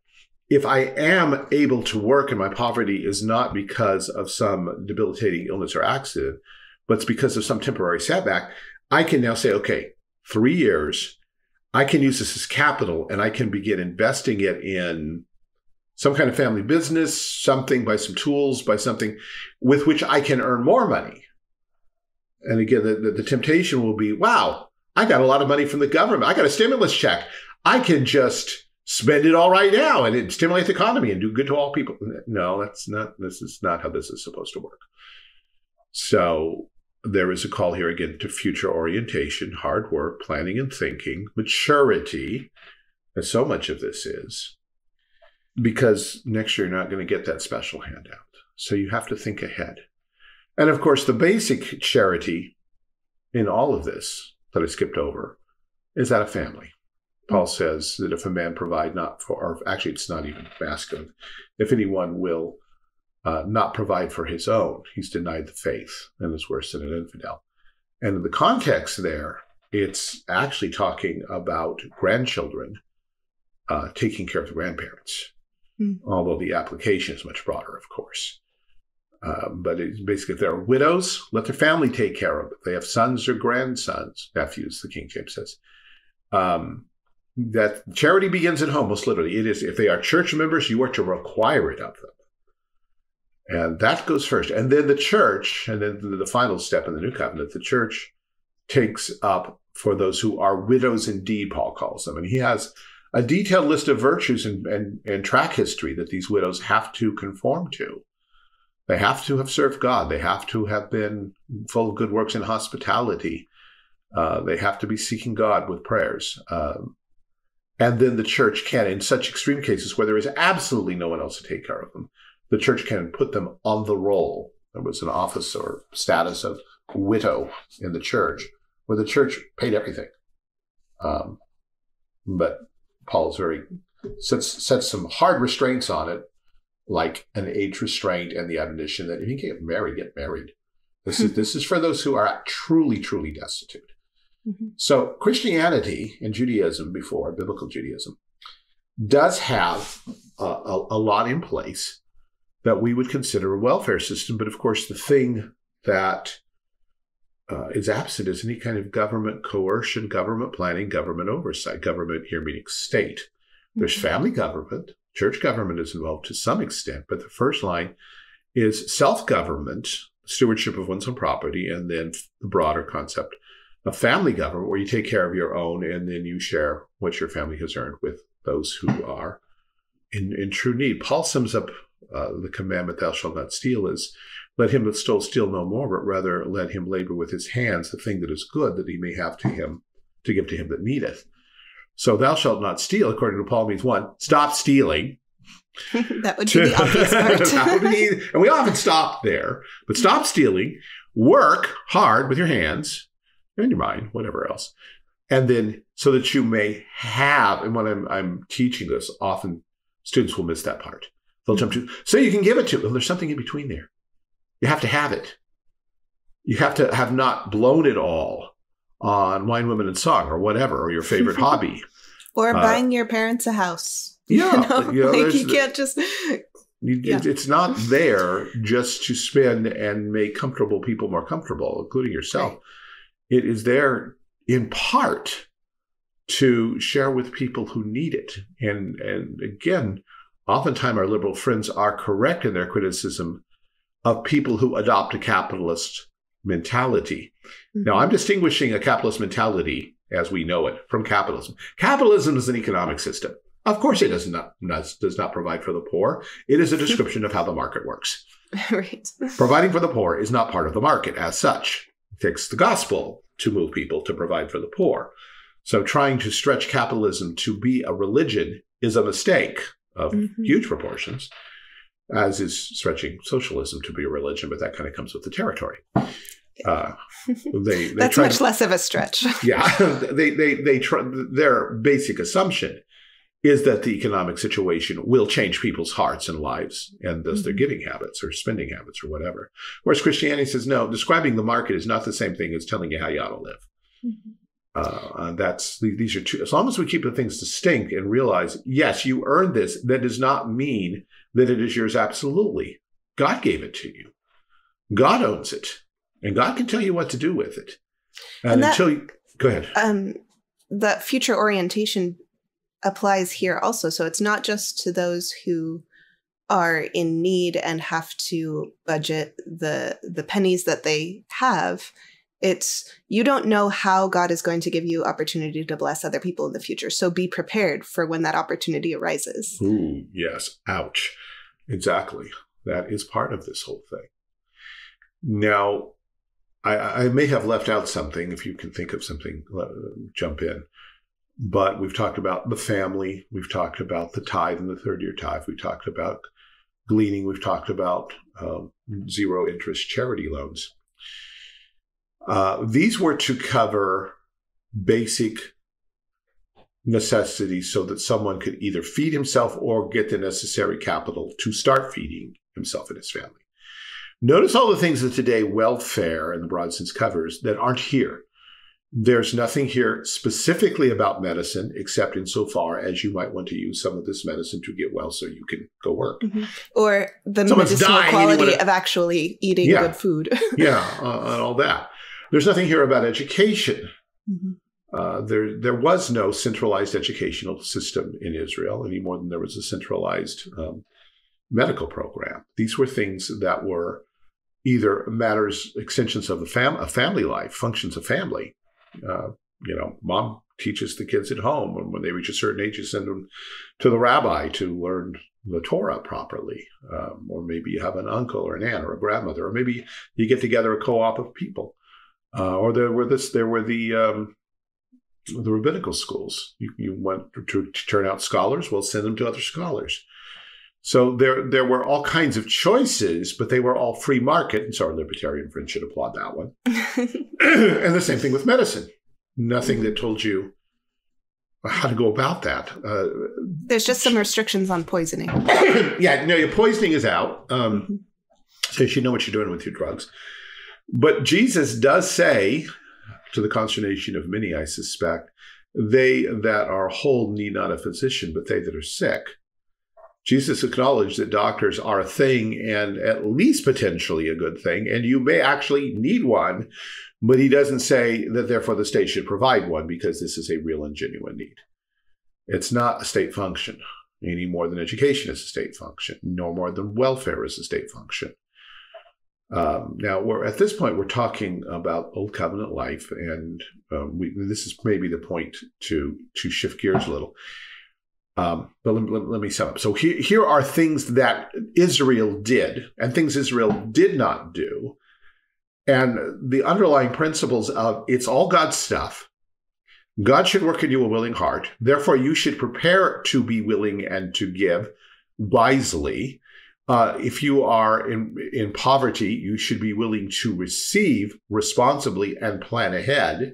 if I am able to work and my poverty is not because of some debilitating illness or accident, but it's because of some temporary setback, I can now say, okay, three years, I can use this as capital and I can begin investing it in some kind of family business, something by some tools, by something with which I can earn more money. And again, the, the, the, temptation will be, wow, I got a lot of money from the government. I got a stimulus check. I can just spend it all right now and stimulate the economy and do good to all people. No, that's not, this is not how this is supposed to work. So there is a call here again to future orientation, hard work, planning and thinking, maturity, as so much of this is, because next year you're not going to get that special handout. So you have to think ahead. And of course, the basic charity in all of this that I skipped over is that of family. Paul says that if a man provide not for, or actually, it's not even masculine, if anyone will uh, not provide for his own. He's denied the faith and is worse than an infidel. And in the context there, it's actually talking about grandchildren uh, taking care of the grandparents, mm. although the application is much broader, of course. Um, but it's basically, if they're widows, let their family take care of it. They have sons or grandsons, nephews, the King James says. Um, that charity begins at home, most literally. It is, if they are church members, you are to require it of them. And that goes first. And then the church, and then the final step in the new covenant, the church takes up for those who are widows indeed, Paul calls them. And he has a detailed list of virtues and, and, and track history that these widows have to conform to. They have to have served God. They have to have been full of good works and hospitality. Uh, they have to be seeking God with prayers. Um, and then the church can, in such extreme cases where there is absolutely no one else to take care of them, the church can put them on the roll. There was an office or status of widow in the church where the church paid everything. Um, but Paul's very sets sets some hard restraints on it, like an age restraint and the admonition that if you can't get married, get married. This is this is for those who are truly, truly destitute. Mm-hmm. So Christianity and Judaism before biblical Judaism does have a, a, a lot in place that we would consider a welfare system. But of course, the thing that uh, is absent is any kind of government coercion, government planning, government oversight. Government here meaning state. There's mm-hmm. family government, church government is involved to some extent, but the first line is self government, stewardship of one's own property, and then the broader concept of family government, where you take care of your own and then you share what your family has earned with those who are in, in true need. Paul sums up uh, the commandment, thou shalt not steal, is let him that stole steal no more, but rather let him labor with his hands the thing that is good that he may have to him to give to him that needeth. So thou shalt not steal, according to Paul, means one, stop stealing. that would be the obvious part. be, and we often stop there, but stop stealing, work hard with your hands and your mind, whatever else. And then so that you may have, and when I'm, I'm teaching this, often students will miss that part. They'll jump to, so you can give it to, them. there's something in between there. You have to have it. You have to have not blown it all on wine, women, and song or whatever, or your favorite hobby. Or uh, buying your parents a house. Yeah. You, know? you, know, like you can't just. You, yeah. It's not there just to spend and make comfortable people more comfortable, including yourself. Right. It is there in part to share with people who need it. And and again, oftentimes our liberal friends are correct in their criticism of people who adopt a capitalist mentality. Mm-hmm. Now, I'm distinguishing a capitalist mentality as we know it from capitalism. Capitalism is an economic system. Of course, it does not, does not provide for the poor. It is a description of how the market works. right. Providing for the poor is not part of the market as such. It takes the gospel to move people to provide for the poor. So trying to stretch capitalism to be a religion is a mistake of mm-hmm. huge proportions, as is stretching socialism to be a religion, but that kind of comes with the territory. Uh, they, they That's much less of a stretch. yeah, they they they try, their basic assumption is that the economic situation will change people's hearts and lives and thus mm-hmm. their giving habits or spending habits or whatever. Whereas Christianity says, no, describing the market is not the same thing as telling you how you ought to live. Mm-hmm. Uh, that's these are two. As long as we keep the things distinct and realize, yes, you earned this. That does not mean that it is yours absolutely. God gave it to you. God owns it, and God can tell you what to do with it. And, and that, until you go ahead, um, that future orientation applies here also. So it's not just to those who are in need and have to budget the the pennies that they have. It's you don't know how God is going to give you opportunity to bless other people in the future. So be prepared for when that opportunity arises. Ooh, yes. Ouch. Exactly. That is part of this whole thing. Now, I, I may have left out something. If you can think of something, jump in. But we've talked about the family. We've talked about the tithe and the third year tithe. We talked about gleaning. We've talked about um, zero interest charity loans. Uh, these were to cover basic necessities so that someone could either feed himself or get the necessary capital to start feeding himself and his family. Notice all the things that today welfare in the broad sense covers that aren't here. There's nothing here specifically about medicine, except insofar as you might want to use some of this medicine to get well so you can go work. Mm-hmm. Or the Someone's medicinal dying, quality of actually eating yeah, good food. yeah, uh, and all that. There's nothing here about education. Mm-hmm. Uh, there, there was no centralized educational system in Israel any more than there was a centralized um, medical program. These were things that were either matters, extensions of the fam- a family life, functions of family, uh, you know, mom teaches the kids at home, and when they reach a certain age, you send them to the rabbi to learn the Torah properly. Um, or maybe you have an uncle or an aunt or a grandmother, or maybe you get together a co-op of people. Uh, or there were this, there were the um, the rabbinical schools. You, you went to, to, turn out scholars. Well, send them to other scholars. So there there were all kinds of choices, but they were all free market. And so our libertarian friends should applaud that one. and the same thing with medicine. Nothing that told you how to go about that. Uh, There's just some restrictions on poisoning. yeah, no, your poisoning is out. Um. So you should know what you're doing with your drugs. But Jesus does say, to the consternation of many, I suspect, they that are whole need not a physician, but they that are sick. Jesus acknowledged that doctors are a thing and at least potentially a good thing, and you may actually need one, but he doesn't say that therefore the state should provide one because this is a real and genuine need. It's not a state function any more than education is a state function, no more than welfare is a state function. Um, now, we're at this point, we're talking about old covenant life, and um, we, this is maybe the point to to shift gears a little. Um, but let, let, let, me sum up. So here, here are things that Israel did and things Israel did not do. And the underlying principles of it's all God's stuff. God should work in you a willing heart. Therefore, you should prepare to be willing and to give wisely. Uh, if you are in, in poverty, you should be willing to receive responsibly and plan ahead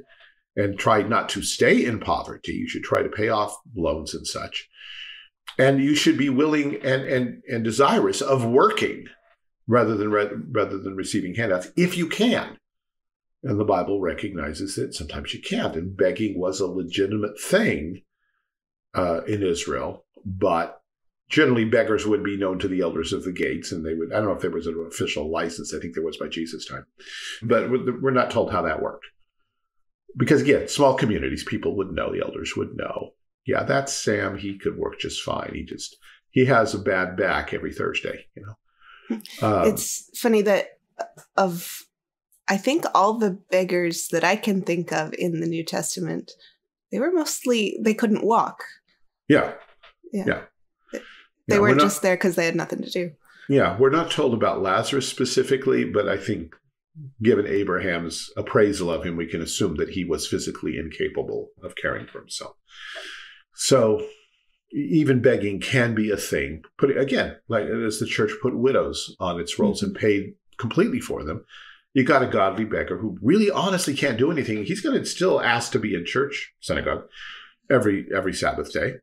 and try not to stay in poverty. You should try to pay off loans and such. And you should be willing and, and, and desirous of working rather than, rather than receiving handouts if you can. And the Bible recognizes that sometimes you can't. And begging was a legitimate thing uh, in Israel, but generally beggars would be known to the elders of the gates and they would i don't know if there was an official license i think there was by jesus time but we're not told how that worked because again, small communities, people would know, the elders would know. Yeah, that's Sam. He could work just fine. He just he has a bad back every Thursday. You know, um, it's funny that of I think all the beggars that I can think of in the New Testament, they were mostly they couldn't walk. Yeah. Yeah. yeah. They yeah, weren't we're just there because they had nothing to do. Yeah, we're not told about Lazarus specifically, but I think given Abraham's appraisal of him, we can assume that he was physically incapable of caring for himself. So even begging can be a thing. Put again, like as the church put widows on its rolls mm-hmm. and paid completely for them. You got a godly beggar who really honestly can't do anything. He's going to still ask to be in church synagogue every every Sabbath day.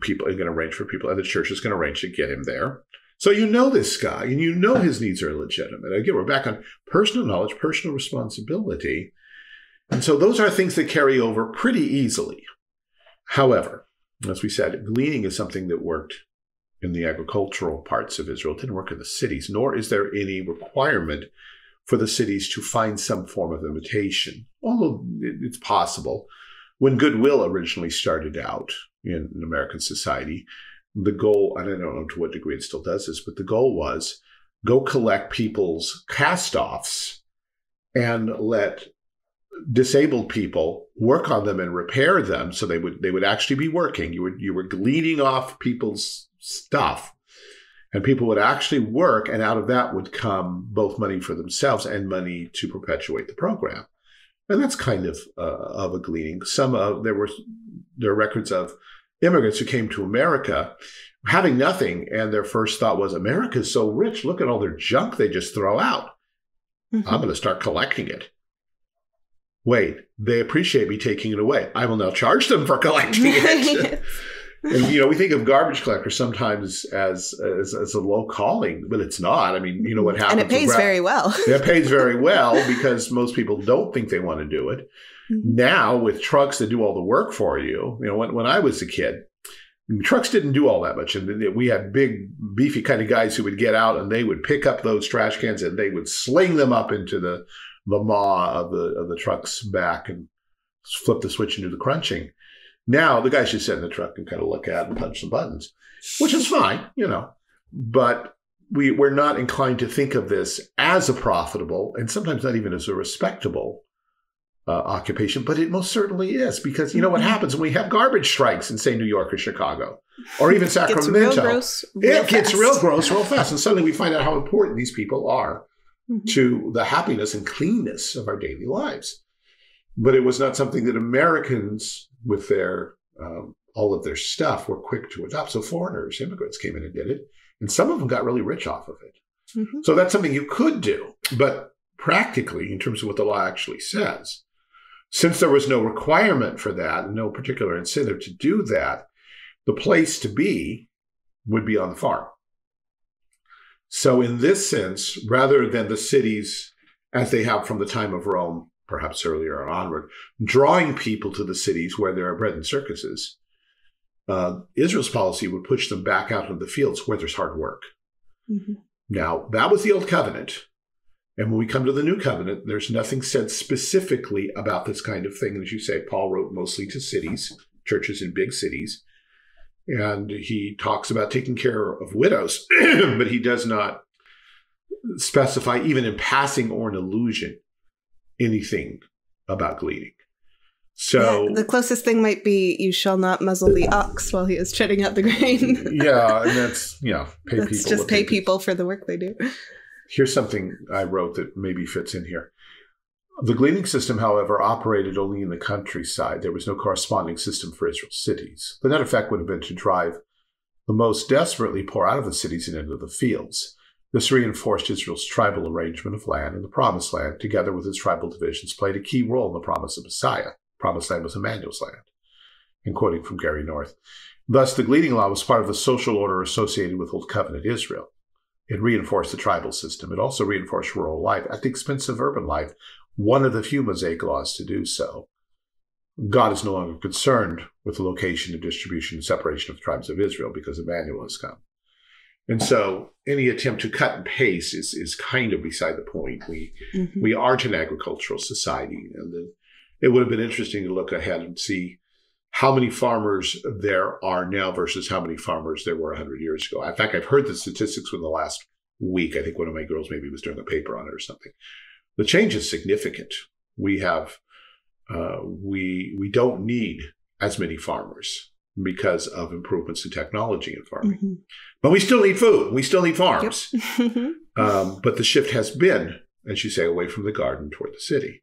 People are going to arrange for people, and the church is going to arrange to get him there. So you know this guy, and you know his needs are legitimate. Again, we're back on personal knowledge, personal responsibility, and so those are things that carry over pretty easily. However, as we said, gleaning is something that worked in the agricultural parts of Israel. It didn't work in the cities, nor is there any requirement for the cities to find some form of imitation, although it's possible. When goodwill originally started out in American society, the goal, and I don't know to what degree it still does this, but the goal was go collect people's cast offs and let disabled people work on them and repair them so they would they would actually be working. You were you were gleaning off people's stuff and people would actually work and out of that would come both money for themselves and money to perpetuate the program. And that's kind of uh, of a gleaning. Some of there were there are records of immigrants who came to america having nothing and their first thought was america's so rich look at all their junk they just throw out mm-hmm. i'm going to start collecting it wait, they appreciate me taking it away. I will now charge them for collecting it. and you know, we think of garbage collectors sometimes as, as, as a low calling, but it's not. I mean, you know what happens? And it pays gra- very well. it pays very well because most people don't think they want to do it. Mm-hmm. Now with trucks that do all the work for you, you know, when when I was a kid, trucks didn't do all that much, and we had big, beefy kind of guys who would get out and they would pick up those trash cans and they would sling them up into the the maw of the of the truck's back and flip the switch and do the crunching. Now the guys just sit in the truck and kind of look at and punch some buttons, which is fine, you know. But we we're not inclined to think of this as a profitable and sometimes not even as a respectable uh, occupation, but it most certainly is because you know what mm-hmm. happens when we have garbage strikes in say New York or Chicago or even Sacramento. It gets real gross. Real it gets real gross real fast, and suddenly we find out how important these people are mm-hmm. to the happiness and cleanness of our daily lives. But it was not something that Americans, with their um, all of their stuff, were quick to adopt. So foreigners, immigrants, came in and did it, and some of them got really rich off of it. Mm-hmm. So that's something you could do, but practically, in terms of what the law actually says, since there was no requirement for that, no particular incentive to do that, the place to be would be on the farm. So, in this sense, rather than the cities as they have from the time of Rome, perhaps earlier onward, drawing people to the cities where there are bread and circuses, uh, Israel's policy would push them back out into the fields where there's hard work. Mm-hmm. Now, that was the old covenant. And when we come to the new covenant, there's nothing said specifically about this kind of thing. As you say, Paul wrote mostly to cities, churches in big cities and he talks about taking care of widows, but he does not specify, even in passing or an allusion, anything about gleaning. So yeah, the closest thing might be you shall not muzzle the ox while he is treading out the grain. yeah, and that's yeah, pay that's people. Just pay people for the work they do. Here's something I wrote that maybe fits in here. The gleaning system, however, operated only in the countryside. There was no corresponding system for Israel's cities. The net effect would have been to drive the most desperately poor out of the cities and into the fields. This reinforced Israel's tribal arrangement of land, and the Promised Land, together with its tribal divisions, played a key role in the promise of Messiah. Promised Land was Emmanuel's land. And quoting from Gary North, thus the gleaning law was part of the social order associated with Old Covenant Israel. It reinforced the tribal system. It also reinforced rural life at the expense of urban life, one of the few Mosaic laws to do so. God is no longer concerned with the location and distribution and separation of the tribes of Israel because Emmanuel has come. And so any attempt to cut and paste is, is kind of beside the point. We mm-hmm. we aren't an agricultural society. And then it would have been interesting to look ahead and see how many farmers there are now versus how many farmers there were 100 years ago. In fact, I've heard the statistics from the last week. I think one of my girls maybe was doing a paper on it or something the change is significant. We have uh, we we don't need as many farmers because of improvements in technology in farming. Mm-hmm. But we still need food. We still need farms. Yep. um, but the shift has been, as you say, away from the garden toward the city.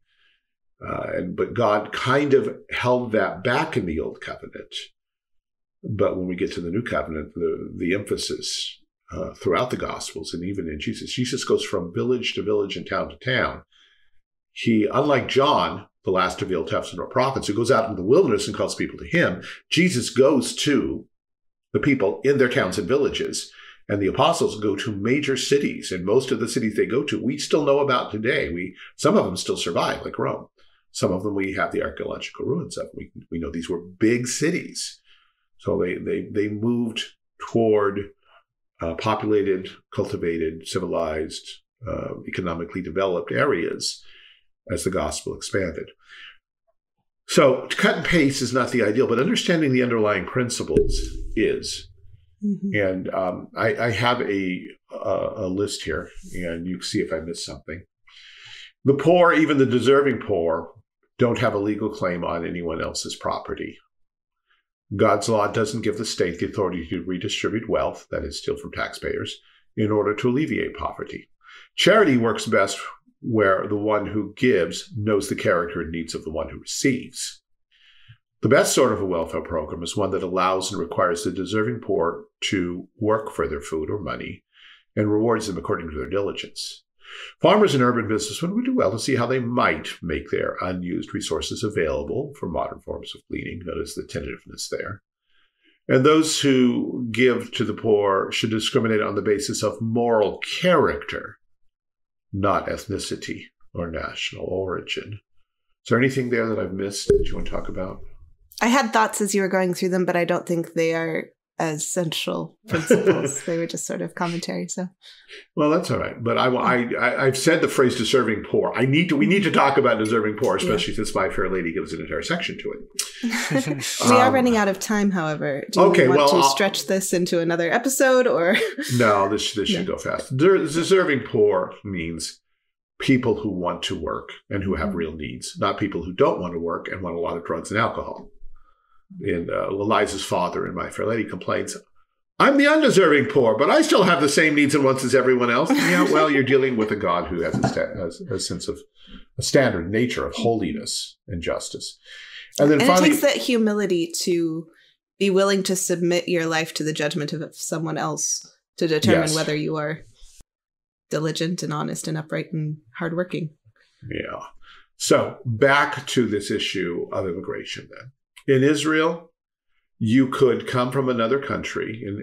Uh, and but God kind of held that back in the old covenant. But when we get to the new covenant, the the emphasis uh, throughout the Gospels and even in Jesus, Jesus goes from village to village and town to town. He, unlike John, the last of the Old Testament prophets, who goes out into the wilderness and calls people to him, Jesus goes to the people in their towns and villages. And the apostles go to major cities, and most of the cities they go to, we still know about today. We some of them still survive, like Rome. Some of them we have the archaeological ruins of. We we know these were big cities, so they they they moved toward uh, populated, cultivated, civilized, uh, economically developed areas as the gospel expanded. So, cut and paste is not the ideal, but understanding the underlying principles is. Mm-hmm. And um, I, I, have a, a, a list here, and you can see if I missed something. The poor, even the deserving poor, don't have a legal claim on anyone else's property. God's law doesn't give the state the authority to redistribute wealth, that is, steal from taxpayers, in order to alleviate poverty. Charity works best where the one who gives knows the character and needs of the one who receives. The best sort of a welfare program is one that allows and requires the deserving poor to work for their food or money and rewards them according to their diligence. Farmers and urban businessmen would do well to see how they might make their unused resources available for modern forms of gleaning. Notice the tentativeness there. And those who give to the poor should discriminate on the basis of moral character not ethnicity or national origin. Is there anything there that I've missed that you want to talk about? I had thoughts as you were going through them, but I don't think they are as central principles. they were just sort of commentary. So, well, that's all right. But I, I, I've said the phrase "deserving poor." I need to. We need to talk about deserving poor, especially yeah. since My Fair Lady gives an entire section to it. we um, are running out of time, however. Do okay, you want well, to I'll, stretch this into another episode, or no? This this should go fast. Deserving poor means people who want to work and who have mm-hmm. real needs, not people who don't want to work and want a lot of drugs and alcohol and uh, Eliza's father in My Fair Lady complains, I'm the undeserving poor, but I still have the same needs and wants as everyone else. yeah, well, you're dealing with a God who has a, sta- has a sense of a standard nature of holiness and justice. And then and finally, it takes that humility to be willing to submit your life to the judgment of someone else to determine yes. whether you are diligent and honest and upright and hardworking. Yeah. So back to this issue of immigration then in Israel, you could come from another country. In,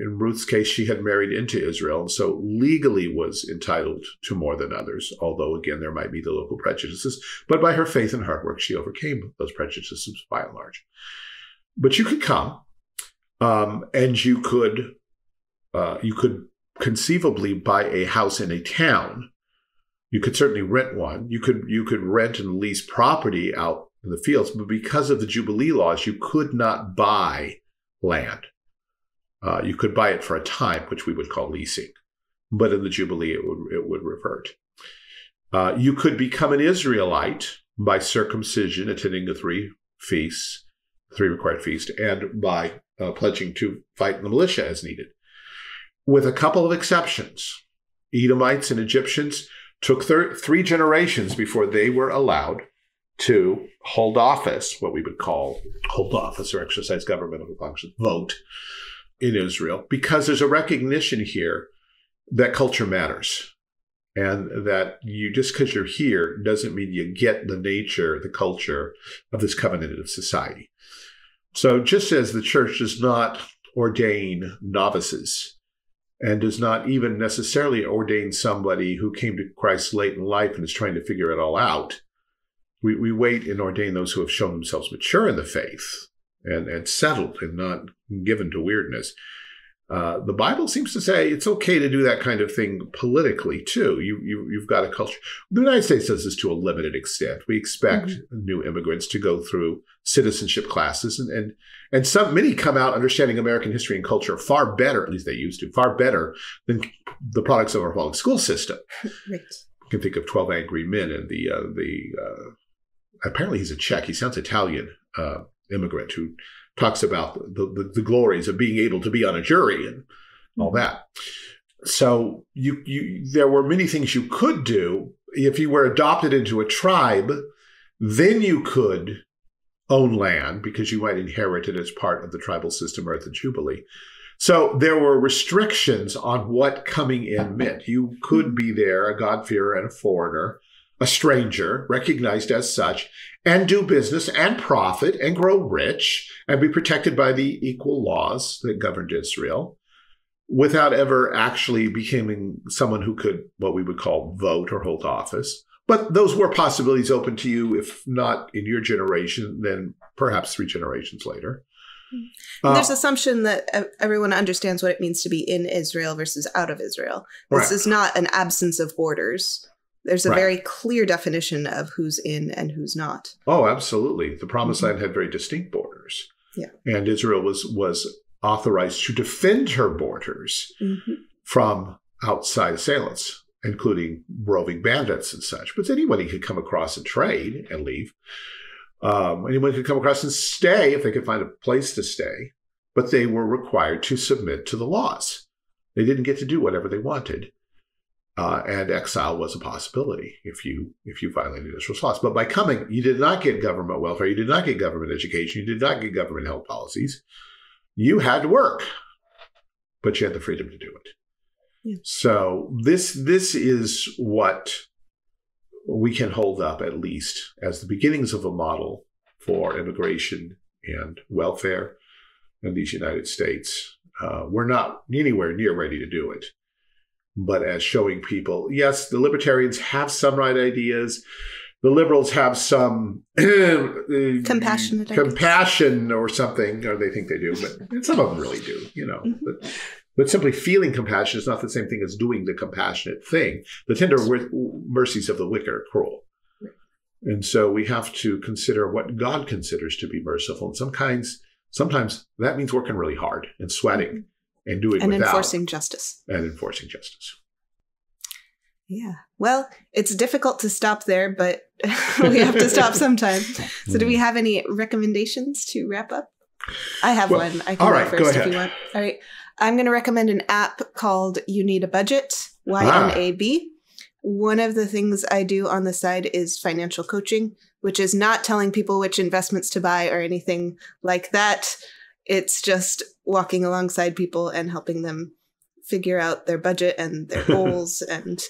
in, Ruth's case, she had married into Israel, and so legally was entitled to more than others, although again, there might be the local prejudices. But by her faith and hard work, she overcame those prejudices by and large. But you could come, um, and you could, uh, you could conceivably buy a house in a town. You could certainly rent one. You could you could rent and lease property out in the fields, but because of the Jubilee laws, you could not buy land. Uh, you could buy it for a time, which we would call leasing, but in the Jubilee, it would it would revert. Uh, you could become an Israelite by circumcision, attending the three feasts, three required feasts, and by uh, pledging to fight in the militia as needed. With a couple of exceptions, Edomites and Egyptians took thir- three generations before they were allowed to hold office, what we would call hold office or exercise governmental functions, vote in Israel, because there's a recognition here that culture matters. And that you just because you're here doesn't mean you get the nature, the culture of this covenanted society. So just as the church does not ordain novices and does not even necessarily ordain somebody who came to Christ late in life and is trying to figure it all out, we, we wait and ordain those who have shown themselves mature in the faith and, and settled and not given to weirdness. Uh, the Bible seems to say it's okay to do that kind of thing politically too. You, you you've got a culture. The United States does this to a limited extent. We expect mm-hmm. new immigrants to go through citizenship classes, and and and some many come out understanding American history and culture far better, at least they used to, far better than the products of our public school system. Right. You can think of Twelve Angry Men and the uh, the uh, apparently he's a Czech. He sounds Italian uh, immigrant who talks about the, the, the glories of being able to be on a jury and all mm-hmm. that. So you you there were many things you could do if you were adopted into a tribe. Then you could own land because you might inherit it as part of the tribal system or at the jubilee. So there were restrictions on what coming in meant. You could be there, a God-fearer and a foreigner, a stranger, recognized as such, and do business and profit and grow rich and be protected by the equal laws that governed Israel without ever actually becoming someone who could, what we would call, vote or hold office. But those were possibilities open to you, if not in your generation, then perhaps three generations later. Uh, there's assumption that everyone understands what it means to be in Israel versus out of Israel. This right. is not an absence of borders. There's a right. very clear definition of who's in and who's not. Oh, absolutely. The Promised mm-hmm. Land had very distinct borders. Yeah. And Israel was was authorized to defend her borders mm-hmm. from outside assailants, including roving bandits and such. But anybody could come across and trade and leave. Um, anyone could come across and stay if they could find a place to stay, but they were required to submit to the laws. They didn't get to do whatever they wanted. Uh, and exile was a possibility if you if you violated Israel's laws. But by coming, you did not get government welfare, you did not get government education, you did not get government health policies. You had to work, but you had the freedom to do it. Yeah. So this this is what we can hold up at least as the beginnings of a model for immigration and welfare in these United States. Uh, we're not anywhere near ready to do it, but as showing people, yes, the libertarians have some right ideas. The liberals have some compassionate compassion or something, or they think they do, but some of them really do, you know. Mm-hmm. But but simply feeling compassion is not the same thing as doing the compassionate thing. The tender mercies of the wicked are cruel. And so we have to consider what God considers to be merciful. And some kinds, sometimes that means working really hard and sweating and doing it. and without, enforcing justice. And enforcing justice. Yeah. Well, it's difficult to stop there, but we have to stop sometime. So, do we hmm. have any recommendations to wrap up? I have well, one. I can go first go if you want. All right. I'm going to recommend an app called You Need a Budget, YNAB. Ah. One of the things I do on the side is financial coaching, which is not telling people which investments to buy or anything like that. It's just walking alongside people and helping them figure out their budget and their goals and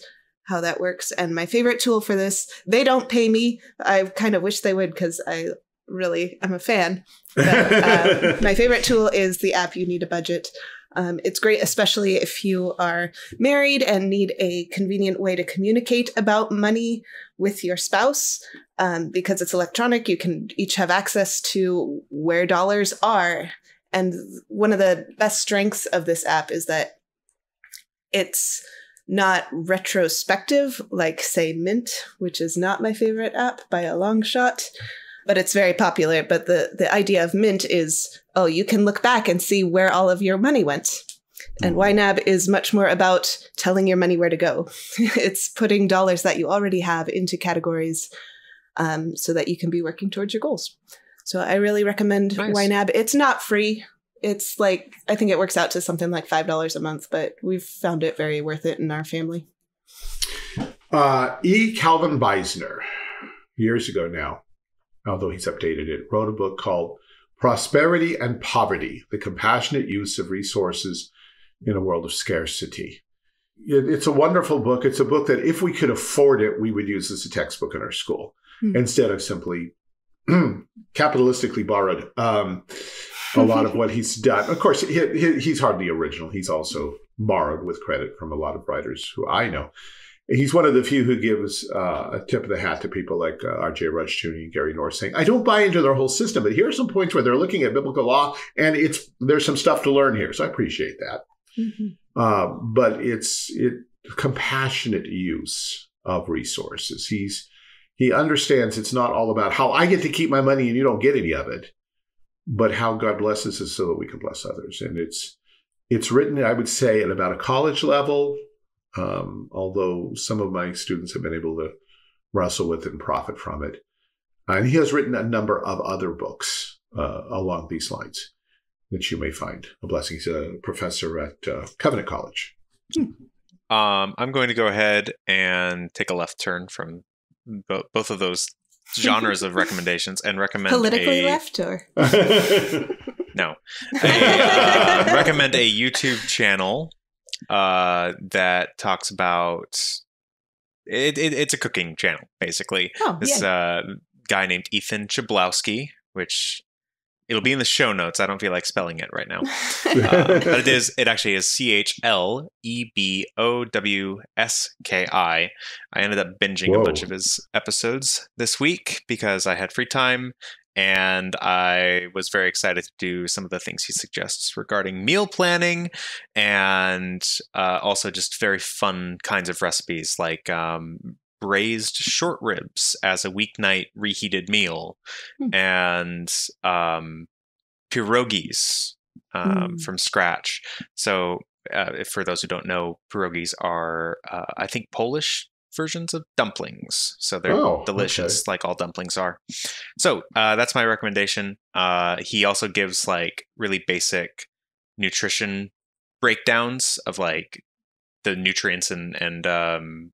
how that works. And my favorite tool for this, they don't pay me. I kind of wish they would because I really am a fan. But, uh, my favorite tool is the app You Need a Budget. Um, it's great, especially if you are married and need a convenient way to communicate about money with your spouse. Um, because it's electronic, you can each have access to where dollars are. And one of the best strengths of this app is that it's not retrospective, like, say, Mint, which is not my favorite app by a long shot but it's very popular. But the, the idea of Mint is, oh, you can look back and see where all of your money went. And hmm. YNAB is much more about telling your money where to go. it's putting dollars that you already have into categories um, so that you can be working towards your goals. So I really recommend nice. YNAB. It's not free. It's like, I think it works out to something like $5 a month, but we've found it very worth it in our family. Uh, e. Calvin Beisner, years ago now, although he's updated it, wrote a book called Prosperity and Poverty The Compassionate Use of Resources in a World of Scarcity. It's a wonderful book. It's a book that if we could afford it, we would use as a textbook in our school mm-hmm. instead of simply capitalistically borrowed. Um, a lot of what he's done. Of course, he, he, he's hardly original. He's also borrowed with credit from a lot of writers who I know he's one of the few who gives uh, a tip of the hat to people like uh, R.J. Rushdoony and Gary North, saying, "I don't buy into their whole system, but here are some points where they're looking at biblical law, and it's there's some stuff to learn here." So I appreciate that. Mm-hmm. Uh, but it's it compassionate use of resources. He's he understands it's not all about how I get to keep my money and you don't get any of it, but how God blesses us so that we can bless others. And it's it's written, I would say, at about a college level um, although some of my students have been able to wrestle with it and profit from it. And he has written a number of other books uh, along these lines that you may find a blessing. He's a professor at uh, Covenant College. Um, I'm going to go ahead and take a left turn from bo- both of those genres of recommendations and recommend politically a, left or? No. A, uh, recommend a youtube channel uh, that talks about it, it, it's a cooking channel basically. Oh, this yeah. uh, guy named Ethan Chlebowski which it'll be in the show notes. I don't feel like spelling it right now. Uh, but it is it actually is c-h-l-e-b-o-w-s-k-i i. Ended up binging Whoa. a bunch of his episodes this week because i had free time and i was very excited to do some of the things he suggests regarding meal planning and uh, also just very fun kinds of recipes like um, braised short ribs as a weeknight reheated meal Hmm. and um, pierogies um, Mm. from scratch. So, uh, if, for those who don't know, pierogies are, uh, I think, Polish versions of dumplings. So they're Oh, delicious, like all dumplings are. So uh, that's my recommendation. Uh, he also gives like really basic nutrition breakdowns of like the nutrients and and um,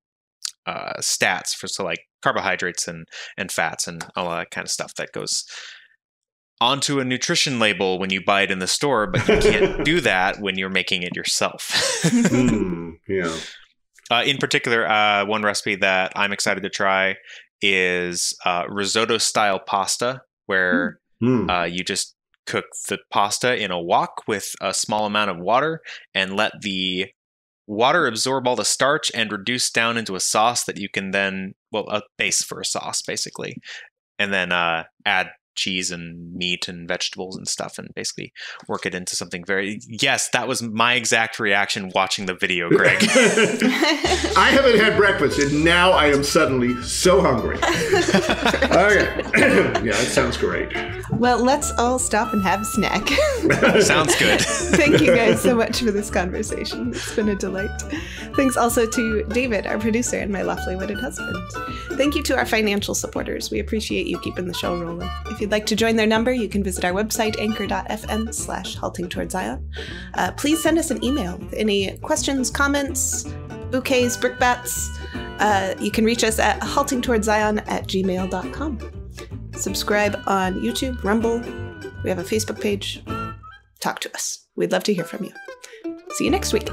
uh, stats for so like carbohydrates and and fats and all that kind of stuff that goes onto a nutrition label when you buy it in the store, but you can't do that when you're making it yourself. Hmm, yeah. uh, in particular, uh, one recipe that I'm excited to try is uh, risotto style pasta, where Hmm. uh, you just cook the pasta in a wok with a small amount of water and let the water absorb all the starch and reduce down into a sauce that you can then, well, a base for a sauce, basically. And then uh, add cheese and meat and vegetables and stuff and basically work it into something very. Yes, that was my exact reaction watching the video, Greg. I haven't had breakfast, and now I am suddenly so hungry. okay. yeah, that sounds great. well, let's all stop and have a snack. Sounds good. Thank you guys so much for this conversation. It's been a delight. Thanks also to David, our producer, and my lovely wedded husband. Thank you to our financial supporters. We appreciate you keeping the show rolling. If you'd like to join their number, you can visit our website, anchor.fm slash halting towards Zion. Uh, please send us an email with any questions, comments, bouquets, brickbats. Uh, you can reach us at haltingtowardszion at gmail.com. Subscribe on YouTube, Rumble. We have a Facebook page. Talk to us. We'd love to hear from you. See you next week.